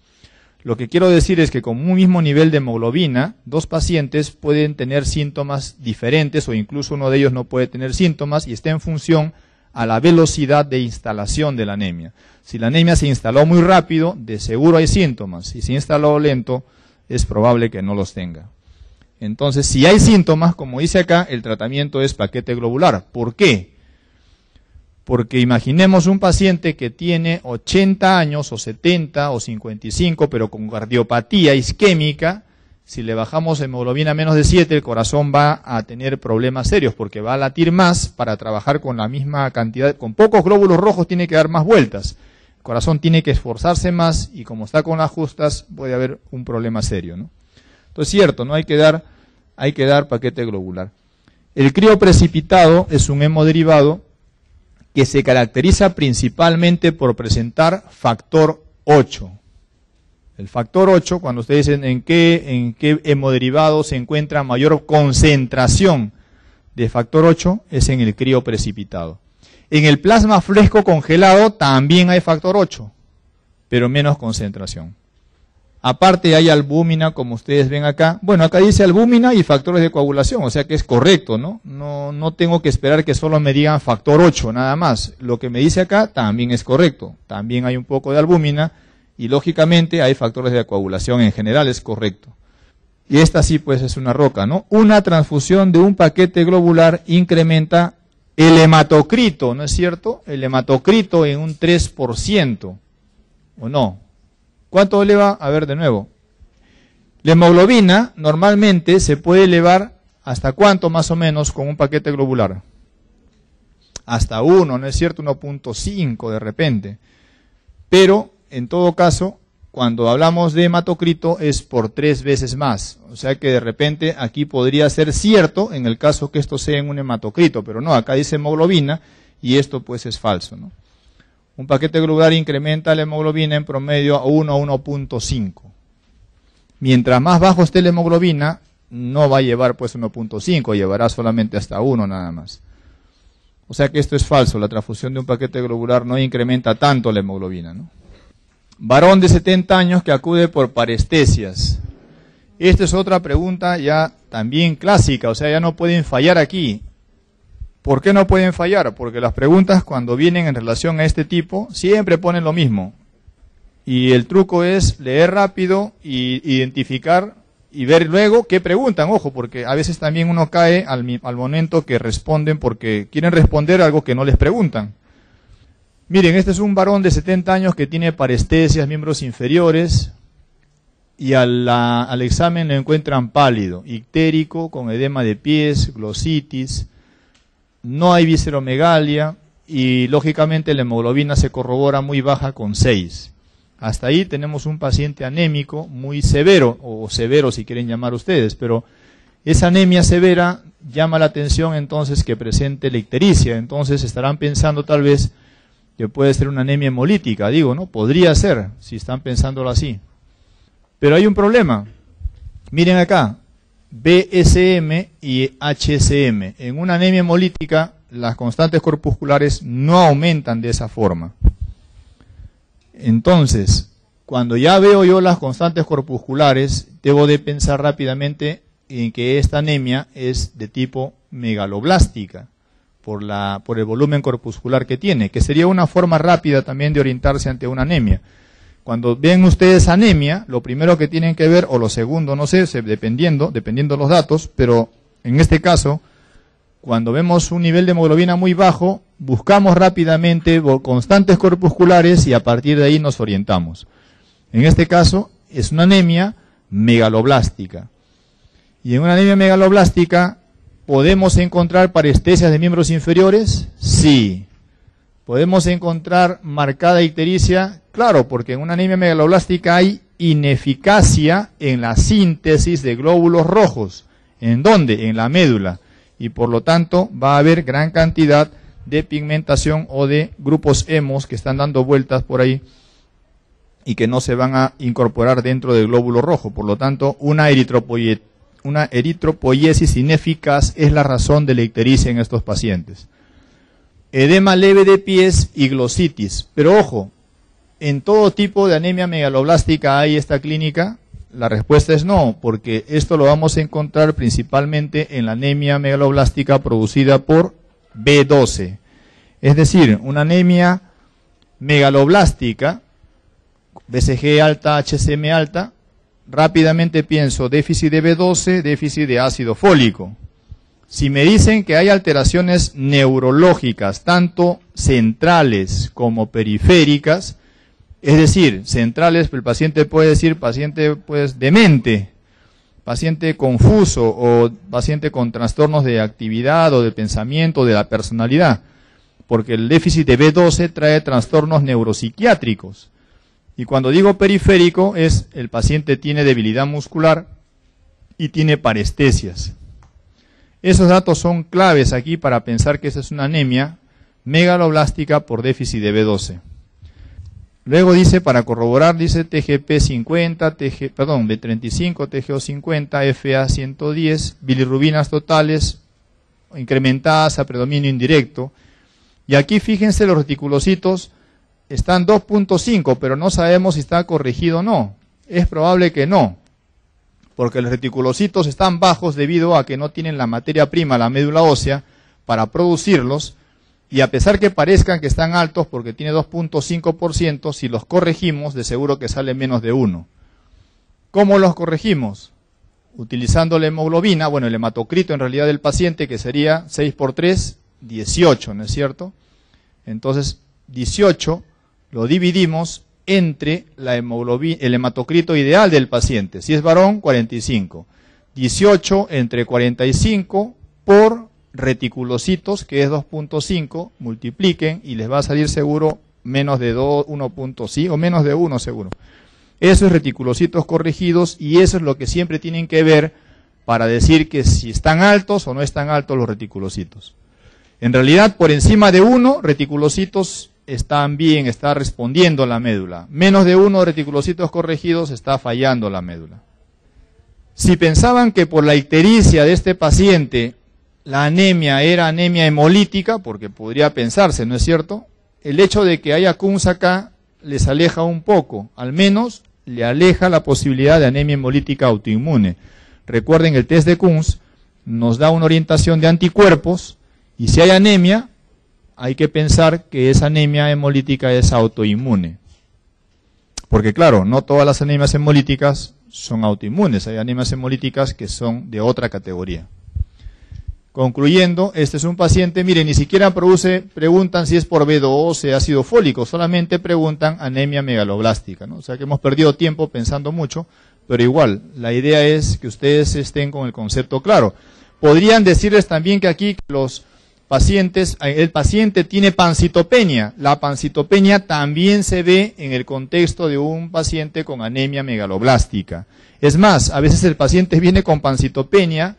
Lo que quiero decir es que con un mismo nivel de hemoglobina, dos pacientes pueden tener síntomas diferentes o incluso uno de ellos no puede tener síntomas y está en función a la velocidad de instalación de la anemia. Si la anemia se instaló muy rápido, de seguro hay síntomas. Si se instaló lento, es probable que no los tenga. Entonces, si hay síntomas, como dice acá, el tratamiento es paquete globular. ¿Por qué? Porque imaginemos un paciente que tiene 80 años o 70 o 55, pero con cardiopatía isquémica, si le bajamos hemoglobina menos de 7, el corazón va a tener problemas serios porque va a latir más para trabajar con la misma cantidad, con pocos glóbulos rojos tiene que dar más vueltas. El corazón tiene que esforzarse más y como está con las justas puede haber un problema serio, ¿no? Entonces, es cierto, no hay que dar, hay que dar paquete globular. El crío precipitado es un hemodderivado que se caracteriza principalmente por presentar factor 8. El factor 8, cuando ustedes dicen en qué, en qué hemodderivado se encuentra mayor concentración de factor 8, es en el crío precipitado. En el plasma fresco congelado también hay factor 8, pero menos concentración. Aparte hay albúmina, como ustedes ven acá. Bueno, acá dice albúmina y factores de coagulación, o sea que es correcto, ¿no? No, no tengo que esperar que solo me digan factor 8, nada más. Lo que me dice acá también es correcto. También hay un poco de albúmina y lógicamente hay factores de coagulación en general, es correcto. Y esta sí, pues es una roca, ¿no? Una transfusión de un paquete globular incrementa el hematocrito, ¿no es cierto? El hematocrito en un 3%, ¿o no? ¿Cuánto eleva? A ver de nuevo. La hemoglobina normalmente se puede elevar hasta cuánto más o menos con un paquete globular. Hasta 1, ¿no es cierto? 1.5 de repente. Pero, en todo caso, cuando hablamos de hematocrito es por tres veces más. O sea que de repente aquí podría ser cierto en el caso que esto sea en un hematocrito, pero no, acá dice hemoglobina y esto pues es falso. ¿no? Un paquete globular incrementa la hemoglobina en promedio a 1 a 1.5. Mientras más bajo esté la hemoglobina, no va a llevar pues 1.5, llevará solamente hasta 1 nada más. O sea que esto es falso, la transfusión de un paquete globular no incrementa tanto la hemoglobina. ¿no? Varón de 70 años que acude por parestesias. Esta es otra pregunta ya también clásica, o sea, ya no pueden fallar aquí. ¿Por qué no pueden fallar? Porque las preguntas cuando vienen en relación a este tipo siempre ponen lo mismo. Y el truco es leer rápido y identificar y ver luego qué preguntan, ojo, porque a veces también uno cae al, al, momento que responden porque quieren responder algo que no les preguntan. Miren, este es un varón de 70 años que tiene parestesias, miembros inferiores, y al, examen lo encuentran pálido, ictérico, con edema de pies, glositis, no hay visceromegalia y lógicamente la hemoglobina se corrobora muy baja con 6. Hasta ahí tenemos un paciente anémico muy severo, o severo si quieren llamar ustedes, pero esa anemia severa llama la atención entonces que presente la ictericia. Entonces estarán pensando tal vez que puede ser una anemia hemolítica, digo, ¿no? Podría ser, si están pensándolo así. Pero hay un problema. Miren acá, BSM y HSM. En una anemia hemolítica, las constantes corpusculares no aumentan de esa forma. Entonces, cuando ya veo yo las constantes corpusculares, debo de pensar rápidamente en que esta anemia es de tipo megaloblástica por, la, por el volumen corpuscular que tiene, que sería una forma rápida también de orientarse ante una anemia. Cuando ven ustedes anemia, lo primero que tienen que ver, o lo segundo, no sé, dependiendo, dependiendo los datos, pero en este caso, cuando vemos un nivel de hemoglobina muy bajo, buscamos rápidamente constantes corpusculares y a partir de ahí nos orientamos. En este caso es una anemia megaloblástica. Y en una anemia megaloblástica, ¿podemos encontrar parestesias de miembros inferiores? Sí. ¿Podemos encontrar marcada ictericia? Claro, porque en una anemia megaloblástica hay ineficacia en la síntesis de glóbulos rojos. ¿En dónde? En la médula. Y por lo tanto va a haber gran cantidad de pigmentación o de grupos hemos que están dando vueltas por ahí y que no se van a incorporar dentro del glóbulo rojo. Por lo tanto, una, una eritropoiesis ineficaz es la razón de la ictericia en estos pacientes. Edema leve de pies y glositis. Pero ojo, en todo tipo de anemia megaloblástica hay esta clínica. La respuesta es no, porque esto lo vamos a encontrar principalmente en la anemia megaloblástica producida por B12. Es decir, una anemia megaloblástica, BCG alta, HCM alta, rápidamente pienso déficit de B12, déficit de ácido fólico. Si me dicen que hay alteraciones neurológicas, tanto centrales como periféricas, es decir, centrales, el paciente puede decir paciente pues demente, paciente confuso o paciente con trastornos de actividad o de pensamiento, de la personalidad, porque el déficit de B12 trae trastornos neuropsiquiátricos. Y cuando digo periférico es el paciente tiene debilidad muscular y tiene parestesias. Esos datos son claves aquí para pensar que esa es una anemia megaloblástica por déficit de B12. Luego dice, para corroborar, dice TGP 50, TG, perdón, B35, TGO 50, FA 110, bilirrubinas totales incrementadas a predominio indirecto. Y aquí fíjense los reticulocitos están 2.5, pero no sabemos si está corregido o no. Es probable que no, porque los reticulocitos están bajos debido a que no tienen la materia prima, la médula ósea, para producirlos y a pesar que parezcan que están altos porque tiene 2.5%, si los corregimos, de seguro que sale menos de 1. ¿Cómo los corregimos? Utilizando la hemoglobina, bueno, el hematocrito en realidad del paciente, que sería 6 por 3, 18, ¿no es cierto? Entonces, 18 lo dividimos entre la el hematocrito ideal del paciente. Si es varón, 45. 18 entre 45 por reticulocitos, que es 2.5, multipliquen y les va a salir seguro menos de 2, 1.5 o menos de 1 seguro. Eso es reticulocitos corregidos y eso es lo que siempre tienen que ver para decir que si están altos o no están altos los reticulocitos. En realidad, por encima de 1, reticulocitos están bien, está respondiendo la médula. Menos de 1 reticulocitos corregidos está fallando la médula. Si pensaban que por la ictericia de este paciente la anemia era anemia hemolítica, porque podría pensarse, ¿no es cierto? El hecho de que haya Kunz acá les aleja un poco, al menos le aleja la posibilidad de anemia hemolítica autoinmune. Recuerden, el test de Kunz nos da una orientación de anticuerpos y si hay anemia, hay que pensar que esa anemia hemolítica es autoinmune. Porque claro, no todas las anemias hemolíticas son autoinmunes, hay anemias hemolíticas que son de otra categoría. Concluyendo, este es un paciente, miren, ni siquiera produce, preguntan si es por B12, ácido fólico, solamente preguntan anemia megaloblástica, ¿no? O sea que hemos perdido tiempo pensando mucho, pero igual, la idea es que ustedes estén con el concepto claro. Podrían decirles también que aquí los pacientes, el paciente tiene pancitopenia. La pancitopenia también se ve en el contexto de un paciente con anemia megaloblástica. Es más, a veces el paciente viene con pancitopenia,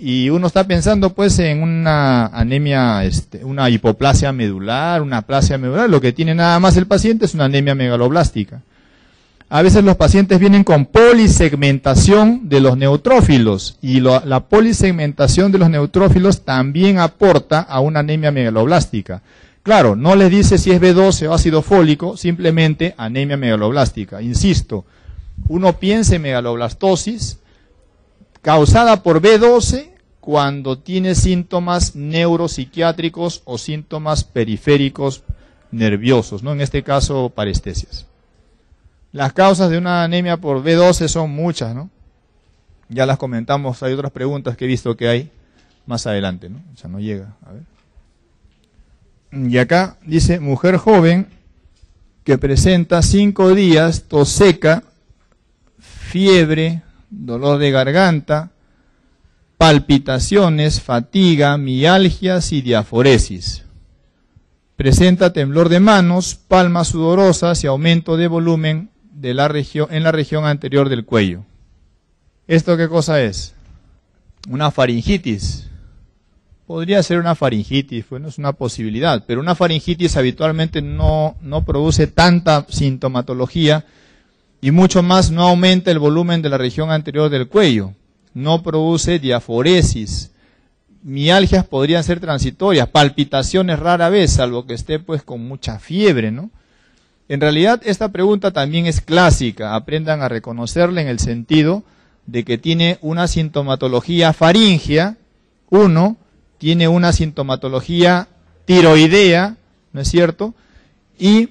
y uno está pensando pues en una anemia, este, una hipoplasia medular, una plasia medular, lo que tiene nada más el paciente es una anemia megaloblástica. A veces los pacientes vienen con polisegmentación de los neutrófilos y la polisegmentación de los neutrófilos también aporta a una anemia megaloblástica. Claro, no les dice si es B12 o ácido fólico, simplemente anemia megaloblástica. Insisto, uno piensa en megaloblastosis, causada por B12 cuando tiene síntomas neuropsiquiátricos o síntomas periféricos nerviosos, ¿no? En este caso, parestesias. Las causas de una anemia por B12 son muchas, ¿no? Ya las comentamos, hay otras preguntas que he visto que hay más adelante, ¿no? O sea, no llega, a ver. Y acá dice, mujer joven que presenta cinco días, tos seca, fiebre, dolor de garganta, palpitaciones, fatiga, mialgias y diaforesis. Presenta temblor de manos, palmas sudorosas y aumento de volumen de la región, en la región anterior del cuello. ¿Esto qué cosa es? Una faringitis. Podría ser una faringitis, bueno, es una posibilidad, pero una faringitis habitualmente no, no produce tanta sintomatología y mucho más no aumenta el volumen de la región anterior del cuello, no produce diaforesis. Mialgias podrían ser transitorias, palpitaciones rara vez, salvo que esté pues con mucha fiebre, ¿no? En realidad esta pregunta también es clásica, aprendan a reconocerla en el sentido de que tiene una sintomatología faringea, uno, tiene una sintomatología tiroidea, ¿no es cierto? Y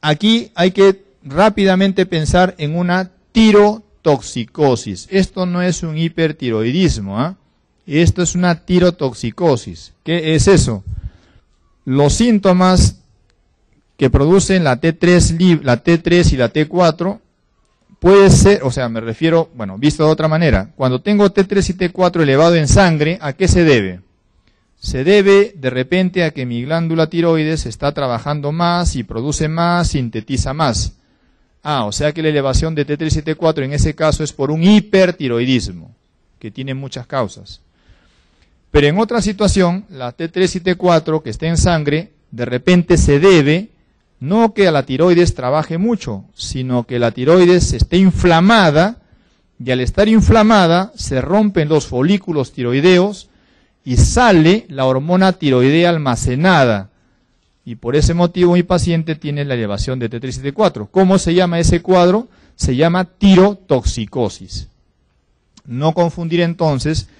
aquí hay que rápidamente pensar en una tirotoxicosis. Esto no es un hipertiroidismo, ¿ah? Esto es una tirotoxicosis. ¿Qué es eso? Los síntomas que producen la T3, la T3 y la T4 puede ser, o sea, me refiero, bueno, visto de otra manera, cuando tengo T3 y T4 elevado en sangre, ¿a qué se debe? Se debe de repente a que mi glándula tiroides está trabajando más y produce más, sintetiza más. Ah, o sea que la elevación de T3 y T4 en ese caso es por un hipertiroidismo, que tiene muchas causas. Pero en otra situación, la T3 y T4 que está en sangre, de repente se debe no que la tiroides trabaje mucho, sino que la tiroides esté inflamada y al estar inflamada se rompen los folículos tiroideos y sale la hormona tiroidea almacenada y por ese motivo mi paciente tiene la elevación de T3 y T4. ¿Cómo se llama ese cuadro? Se llama tirotoxicosis. No confundir entonces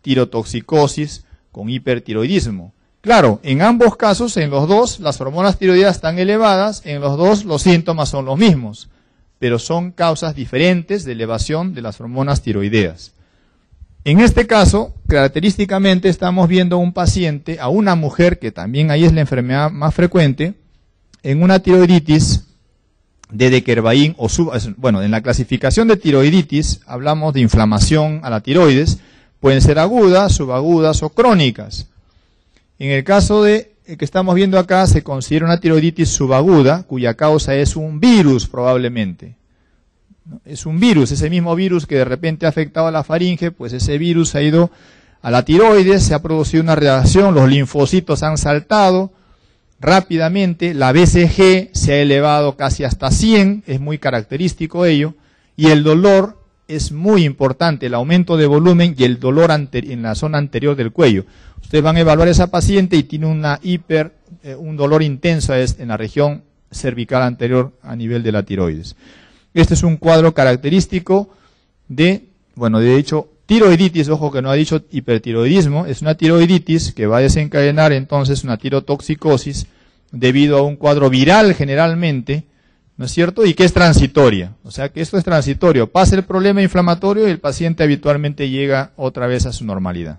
tirotoxicosis con hipertiroidismo. Claro, en ambos casos, en los dos, las hormonas tiroideas están elevadas, en los dos los síntomas son los mismos, pero son causas diferentes de elevación de las hormonas tiroideas. En este caso, característicamente estamos viendo un paciente, a una mujer, que también ahí es la enfermedad más frecuente, en una tiroiditis de Dekerbaín o sub, bueno, en la clasificación de tiroiditis hablamos de inflamación a la tiroides, pueden ser agudas, subagudas o crónicas. En el caso de que estamos viendo acá se considera una tiroiditis subaguda, cuya causa es un virus probablemente. Es un virus, ese mismo virus que de repente ha afectado a la faringe, pues ese virus ha ido a la tiroides, se ha producido una reacción, los linfocitos han saltado rápidamente, la BCG se ha elevado casi hasta 100, es muy característico ello, y el dolor es muy importante, el aumento de volumen y el dolor en la zona anterior del cuello. Ustedes van a evaluar a esa paciente y tiene una hiper, eh, un dolor intenso en la región cervical anterior a nivel de la tiroides. Este es un cuadro característico de, bueno, de hecho, tiroiditis, ojo que no ha dicho hipertiroidismo, es una tiroiditis que va a desencadenar entonces una tirotoxicosis debido a un cuadro viral generalmente, ¿no es cierto? Y que es transitoria. O sea que esto es transitorio. Pasa el problema inflamatorio y el paciente habitualmente llega otra vez a su normalidad.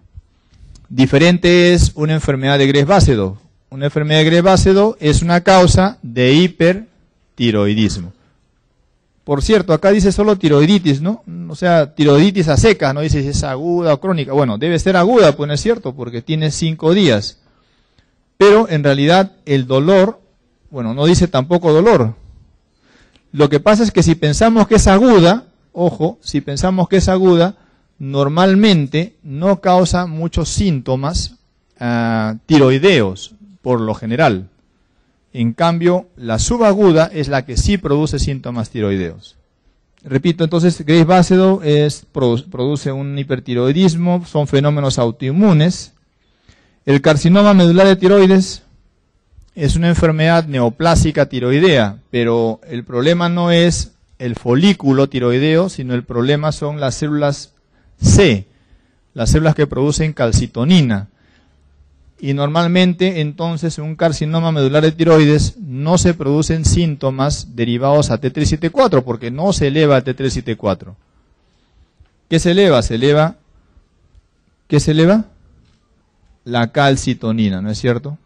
Diferente es una enfermedad de Gres-Bácedo. Una enfermedad de Gres-Bácedo es una causa de hipertiroidismo. Por cierto, acá dice solo tiroiditis, ¿no? O sea, tiroiditis a seca, no dice si es aguda o crónica. Bueno, debe ser aguda, pues no es cierto, porque tiene cinco días. Pero en realidad el dolor, bueno, no dice tampoco dolor. Lo que pasa es que si pensamos que es aguda, ojo, si pensamos que es aguda, normalmente no causa muchos síntomas uh, tiroideos, por lo general. En cambio, la subaguda es la que sí produce síntomas tiroideos. Repito, entonces, Grace Basedow es, produce un hipertiroidismo, son fenómenos autoinmunes. El carcinoma medular de tiroides es una enfermedad neoplásica tiroidea, pero el problema no es el folículo tiroideo, sino el problema son las células C, las células que producen calcitonina y normalmente entonces en un carcinoma medular de tiroides no se producen síntomas derivados a T374 porque no se eleva a T374. ¿Qué se eleva? Se eleva ¿Qué se eleva? La calcitonina, ¿no es cierto?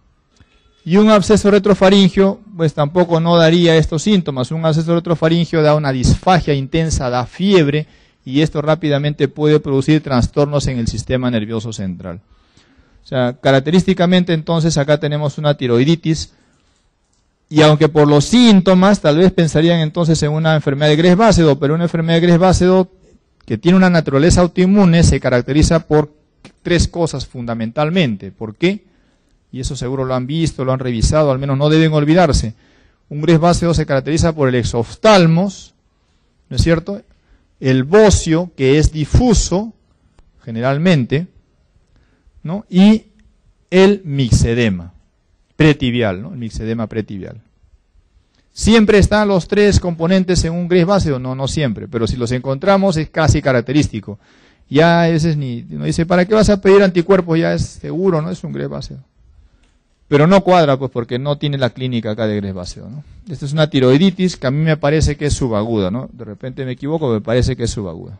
Y un absceso retrofaringio, pues tampoco no daría estos síntomas. Un absceso retrofaringio da una disfagia intensa, da fiebre, y esto rápidamente puede producir trastornos en el sistema nervioso central. O sea, característicamente entonces acá tenemos una tiroiditis y aunque por los síntomas tal vez pensarían entonces en una enfermedad de Gres Bácedo, pero una enfermedad de Gres Bácedo que tiene una naturaleza autoinmune se caracteriza por tres cosas fundamentalmente. ¿Por qué? Y eso seguro lo han visto, lo han revisado, al menos no deben olvidarse. Un Gres Bácedo se caracteriza por el exoftalmos, ¿no es cierto? El bocio, que es difuso, generalmente, ¿no? y el mixedema pretibial, ¿no? el mixedema pretibial. ¿Siempre están los tres componentes en un gris básico? No, no siempre, pero si los encontramos es casi característico. Ya a veces ni, uno dice, ¿para qué vas a pedir anticuerpos? Ya es seguro, ¿no? Es un gris básico. Pero no cuadra, pues, porque no tiene la clínica acá de ¿no? Esta es una tiroiditis que a mí me parece que es subaguda, ¿no? De repente me equivoco, me parece que es subaguda.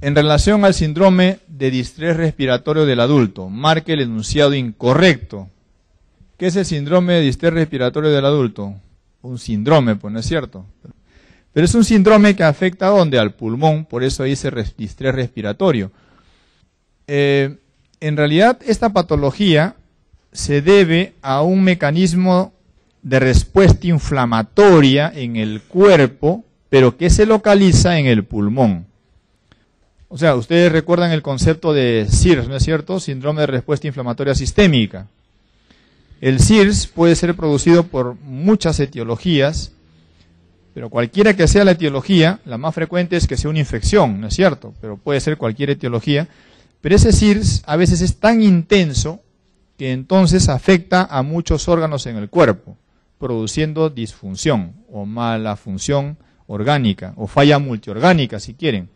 En relación al síndrome de distrés respiratorio del adulto, marque el enunciado incorrecto. ¿Qué es el síndrome de distrés respiratorio del adulto? Un síndrome, pues no es cierto. Pero es un síndrome que afecta a dónde? Al pulmón, por eso dice distrés respiratorio. Eh, en realidad, esta patología se debe a un mecanismo de respuesta inflamatoria en el cuerpo, pero que se localiza en el pulmón. O sea, ustedes recuerdan el concepto de SIRS, ¿no es cierto? Síndrome de respuesta inflamatoria sistémica. El SIRS puede ser producido por muchas etiologías, pero cualquiera que sea la etiología, la más frecuente es que sea una infección, ¿no es cierto? Pero puede ser cualquier etiología. Pero ese SIRS a veces es tan intenso que entonces afecta a muchos órganos en el cuerpo, produciendo disfunción o mala función orgánica o falla multiorgánica, si quieren.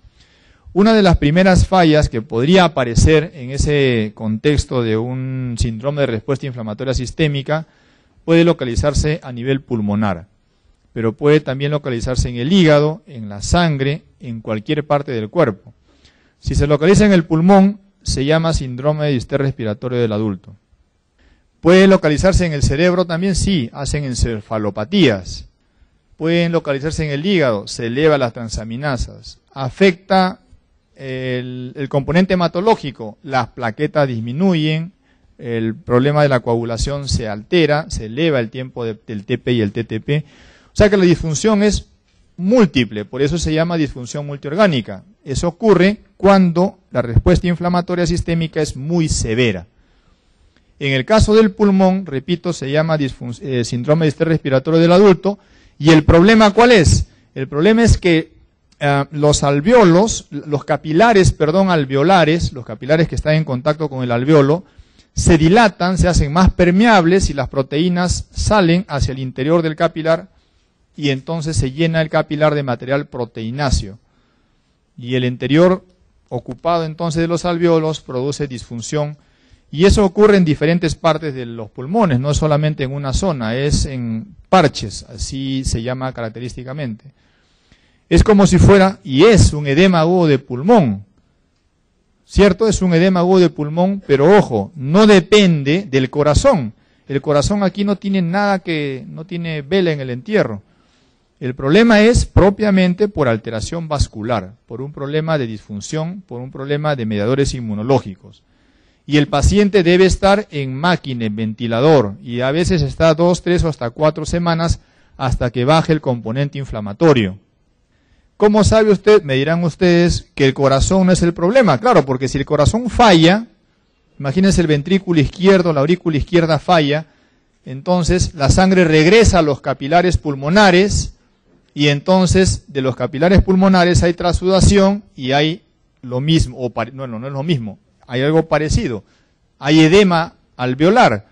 Una de las primeras fallas que podría aparecer en ese contexto de un síndrome de respuesta inflamatoria sistémica puede localizarse a nivel pulmonar, pero puede también localizarse en el hígado, en la sangre, en cualquier parte del cuerpo. Si se localiza en el pulmón, se llama síndrome de distrés respiratorio del adulto. Puede localizarse en el cerebro también, sí, hacen encefalopatías. Pueden localizarse en el hígado, se eleva las transaminasas. Afecta el, componente hematológico, las plaquetas disminuyen, el problema de la coagulación se altera, se eleva el tiempo del TP y el TTP. O sea que la disfunción es múltiple, por eso se llama disfunción multiorgánica. Eso ocurre cuando la respuesta inflamatoria sistémica es muy severa. En el caso del pulmón, repito, se llama eh, síndrome de estrés respiratorio del adulto. ¿Y el problema cuál es? El problema es que eh, los alveolos, los capilares, perdón, alveolares, los capilares que están en contacto con el alveolo, se dilatan, se hacen más permeables y las proteínas salen hacia el interior del capilar y entonces se llena el capilar de material proteináceo. Y el interior ocupado entonces de los alveolos produce disfunción y eso ocurre en diferentes partes de los pulmones, no solamente en una zona, es en parches, así se llama característicamente. Es como si fuera, y es un edema agudo de pulmón, ¿cierto? Es un edema agudo de pulmón, pero ojo, no depende del corazón. El corazón aquí no tiene nada que, no tiene vela en el entierro. El problema es propiamente por alteración vascular, por un problema de disfunción, por un problema de mediadores inmunológicos y el paciente debe estar en máquina, en ventilador, y a veces está dos, tres o hasta cuatro semanas hasta que baje el componente inflamatorio. ¿Cómo sabe usted, me dirán ustedes, que el corazón no es el problema? Claro, porque si el corazón falla, imagínense el ventrículo izquierdo, la aurícula izquierda falla, entonces la sangre regresa a los capilares pulmonares y entonces de los capilares pulmonares hay trasudación y hay lo mismo, o no, no, no es lo mismo, hay algo parecido. Hay edema alveolar.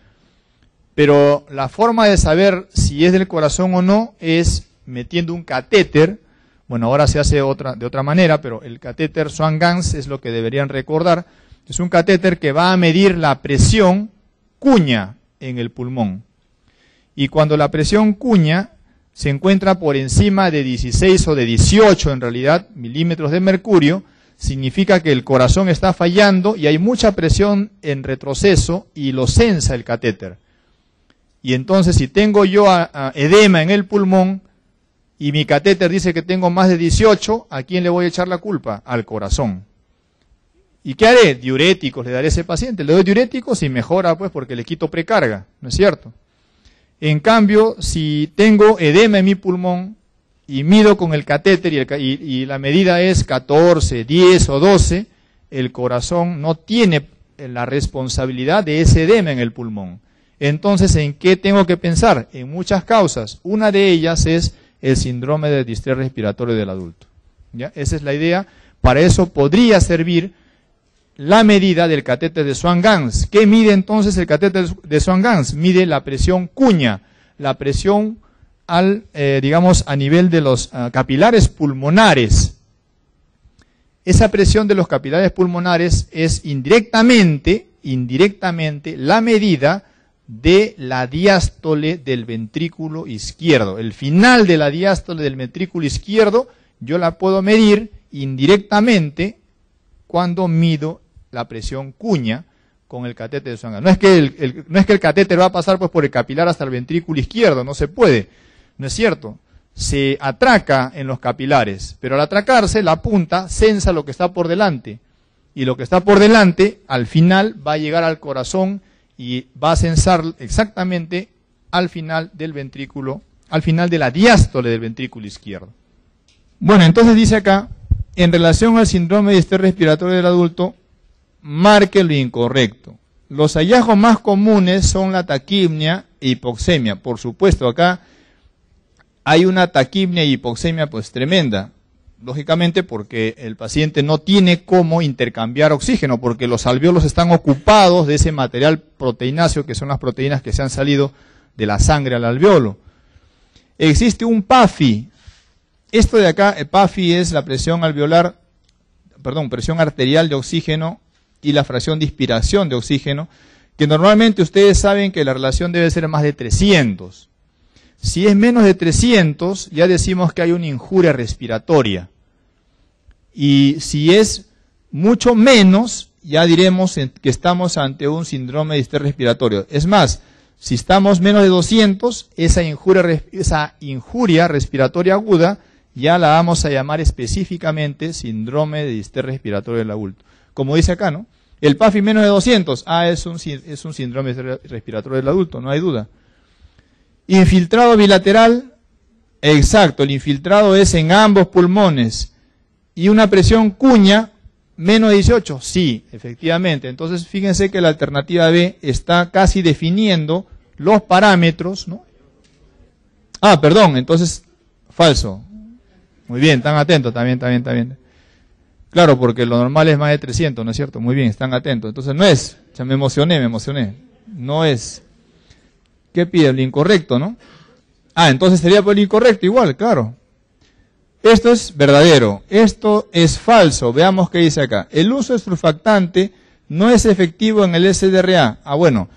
Pero la forma de saber si es del corazón o no es metiendo un catéter. Bueno, ahora se hace otra, de otra manera, pero el catéter Swan-Ganz es lo que deberían recordar. Es un catéter que va a medir la presión cuña en el pulmón. Y cuando la presión cuña se encuentra por encima de 16 o de 18 en realidad milímetros de mercurio, significa que el corazón está fallando y hay mucha presión en retroceso y lo sensa el catéter. Y entonces si tengo yo edema en el pulmón y mi catéter dice que tengo más de 18, ¿a quién le voy a echar la culpa? Al corazón. ¿Y qué haré? Diuréticos le daré a ese paciente. Le doy diuréticos y mejora pues porque le quito precarga, ¿no es cierto? En cambio, si tengo edema en mi pulmón, y mido con el catéter y, la medida es 14, 10 o 12, el corazón no tiene la responsabilidad de ese edema en el pulmón. Entonces, ¿en qué tengo que pensar? En muchas causas. Una de ellas es el síndrome de distrés respiratorio del adulto. ¿Ya? Esa es la idea. Para eso podría servir la medida del catéter de Swan-Ganz. ¿Qué mide entonces el catéter de Swan-Ganz? Mide la presión cuña, la presión al, eh, digamos, a nivel de los ah, capilares pulmonares. Esa presión de los capilares pulmonares es indirectamente, indirectamente la medida de la diástole del ventrículo izquierdo. El final de la diástole del ventrículo izquierdo yo la puedo medir indirectamente cuando mido la presión cuña con el catéter de sangre. No es que el, no es que el catéter va a pasar pues por el capilar hasta el ventrículo izquierdo, no se puede. ¿No es cierto? Se atraca en los capilares, pero al atracarse la punta sensa lo que está por delante. Y lo que está por delante, al final, va a llegar al corazón y va a censar exactamente al final del ventrículo, al final de la diástole del ventrículo izquierdo. Bueno, entonces dice acá, en relación al síndrome de estrés respiratorio del adulto, marque lo incorrecto. Los hallazgos más comunes son la taquimnia e hipoxemia. Por supuesto, acá hay una taquimia y hipoxemia pues tremenda. Lógicamente porque el paciente no tiene cómo intercambiar oxígeno, porque los alveolos están ocupados de ese material proteináceo, que son las proteínas que se han salido de la sangre al alveolo. Existe un PAFI. Esto de acá, el PAFI es la presión alveolar, perdón, presión arterial de oxígeno y la fracción de inspiración de oxígeno, que normalmente ustedes saben que la relación debe ser más de 300. Si es menos de 300, ya decimos que hay una injuria respiratoria. Y si es mucho menos, ya diremos que estamos ante un síndrome de estrés respiratorio. Es más, si estamos menos de 200, esa injuria, injuria respiratoria aguda ya la vamos a llamar específicamente síndrome de estrés respiratorio del adulto. Como dice acá, ¿no? El PAFI menos de 200, ah, es un, es un síndrome respiratorio del adulto, no hay duda. Infiltrado bilateral, exacto, el infiltrado es en ambos pulmones. Y una presión cuña, menos de 18, sí, efectivamente. Entonces, fíjense que la alternativa B está casi definiendo los parámetros, ¿no? Ah, perdón, entonces, falso. Muy bien, están atentos, también, también, también. Claro, porque lo normal es más de 300, ¿no es cierto? Muy bien, están atentos. Entonces no es, ya me emocioné, me emocioné. No es. ¿Qué pide? El incorrecto, ¿no? Ah, entonces sería por el incorrecto igual, claro. Esto es verdadero, esto es falso. Veamos qué dice acá. El uso de surfactante no es efectivo en el SDRA. Ah, bueno,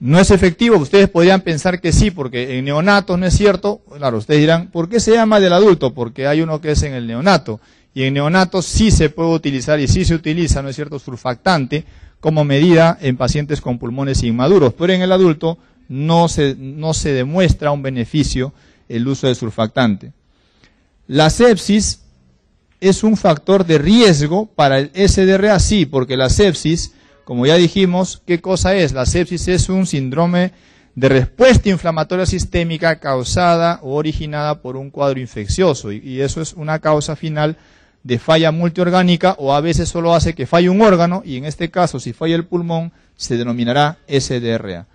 no es efectivo. Ustedes podrían pensar que sí, porque en neonatos no es cierto. Claro, ustedes dirán, ¿por qué se llama del adulto? Porque hay uno que es en el neonato y en neonatos sí se puede utilizar y sí se utiliza, ¿no es cierto?, surfactante como medida en pacientes con pulmones inmaduros, pero en el adulto no se, demuestra un beneficio el uso de surfactante. La sepsis es un factor de riesgo para el SDRA, sí, porque la sepsis, como ya dijimos, ¿qué cosa es? La sepsis es un síndrome de respuesta inflamatoria sistémica causada o originada por un cuadro infeccioso y eso es una causa final de falla multiorgánica o a veces solo hace que falle un órgano y en este caso si falla el pulmón se denominará SDRA.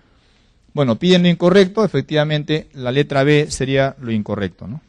Bueno, piden lo incorrecto, efectivamente la letra B sería lo incorrecto. ¿no?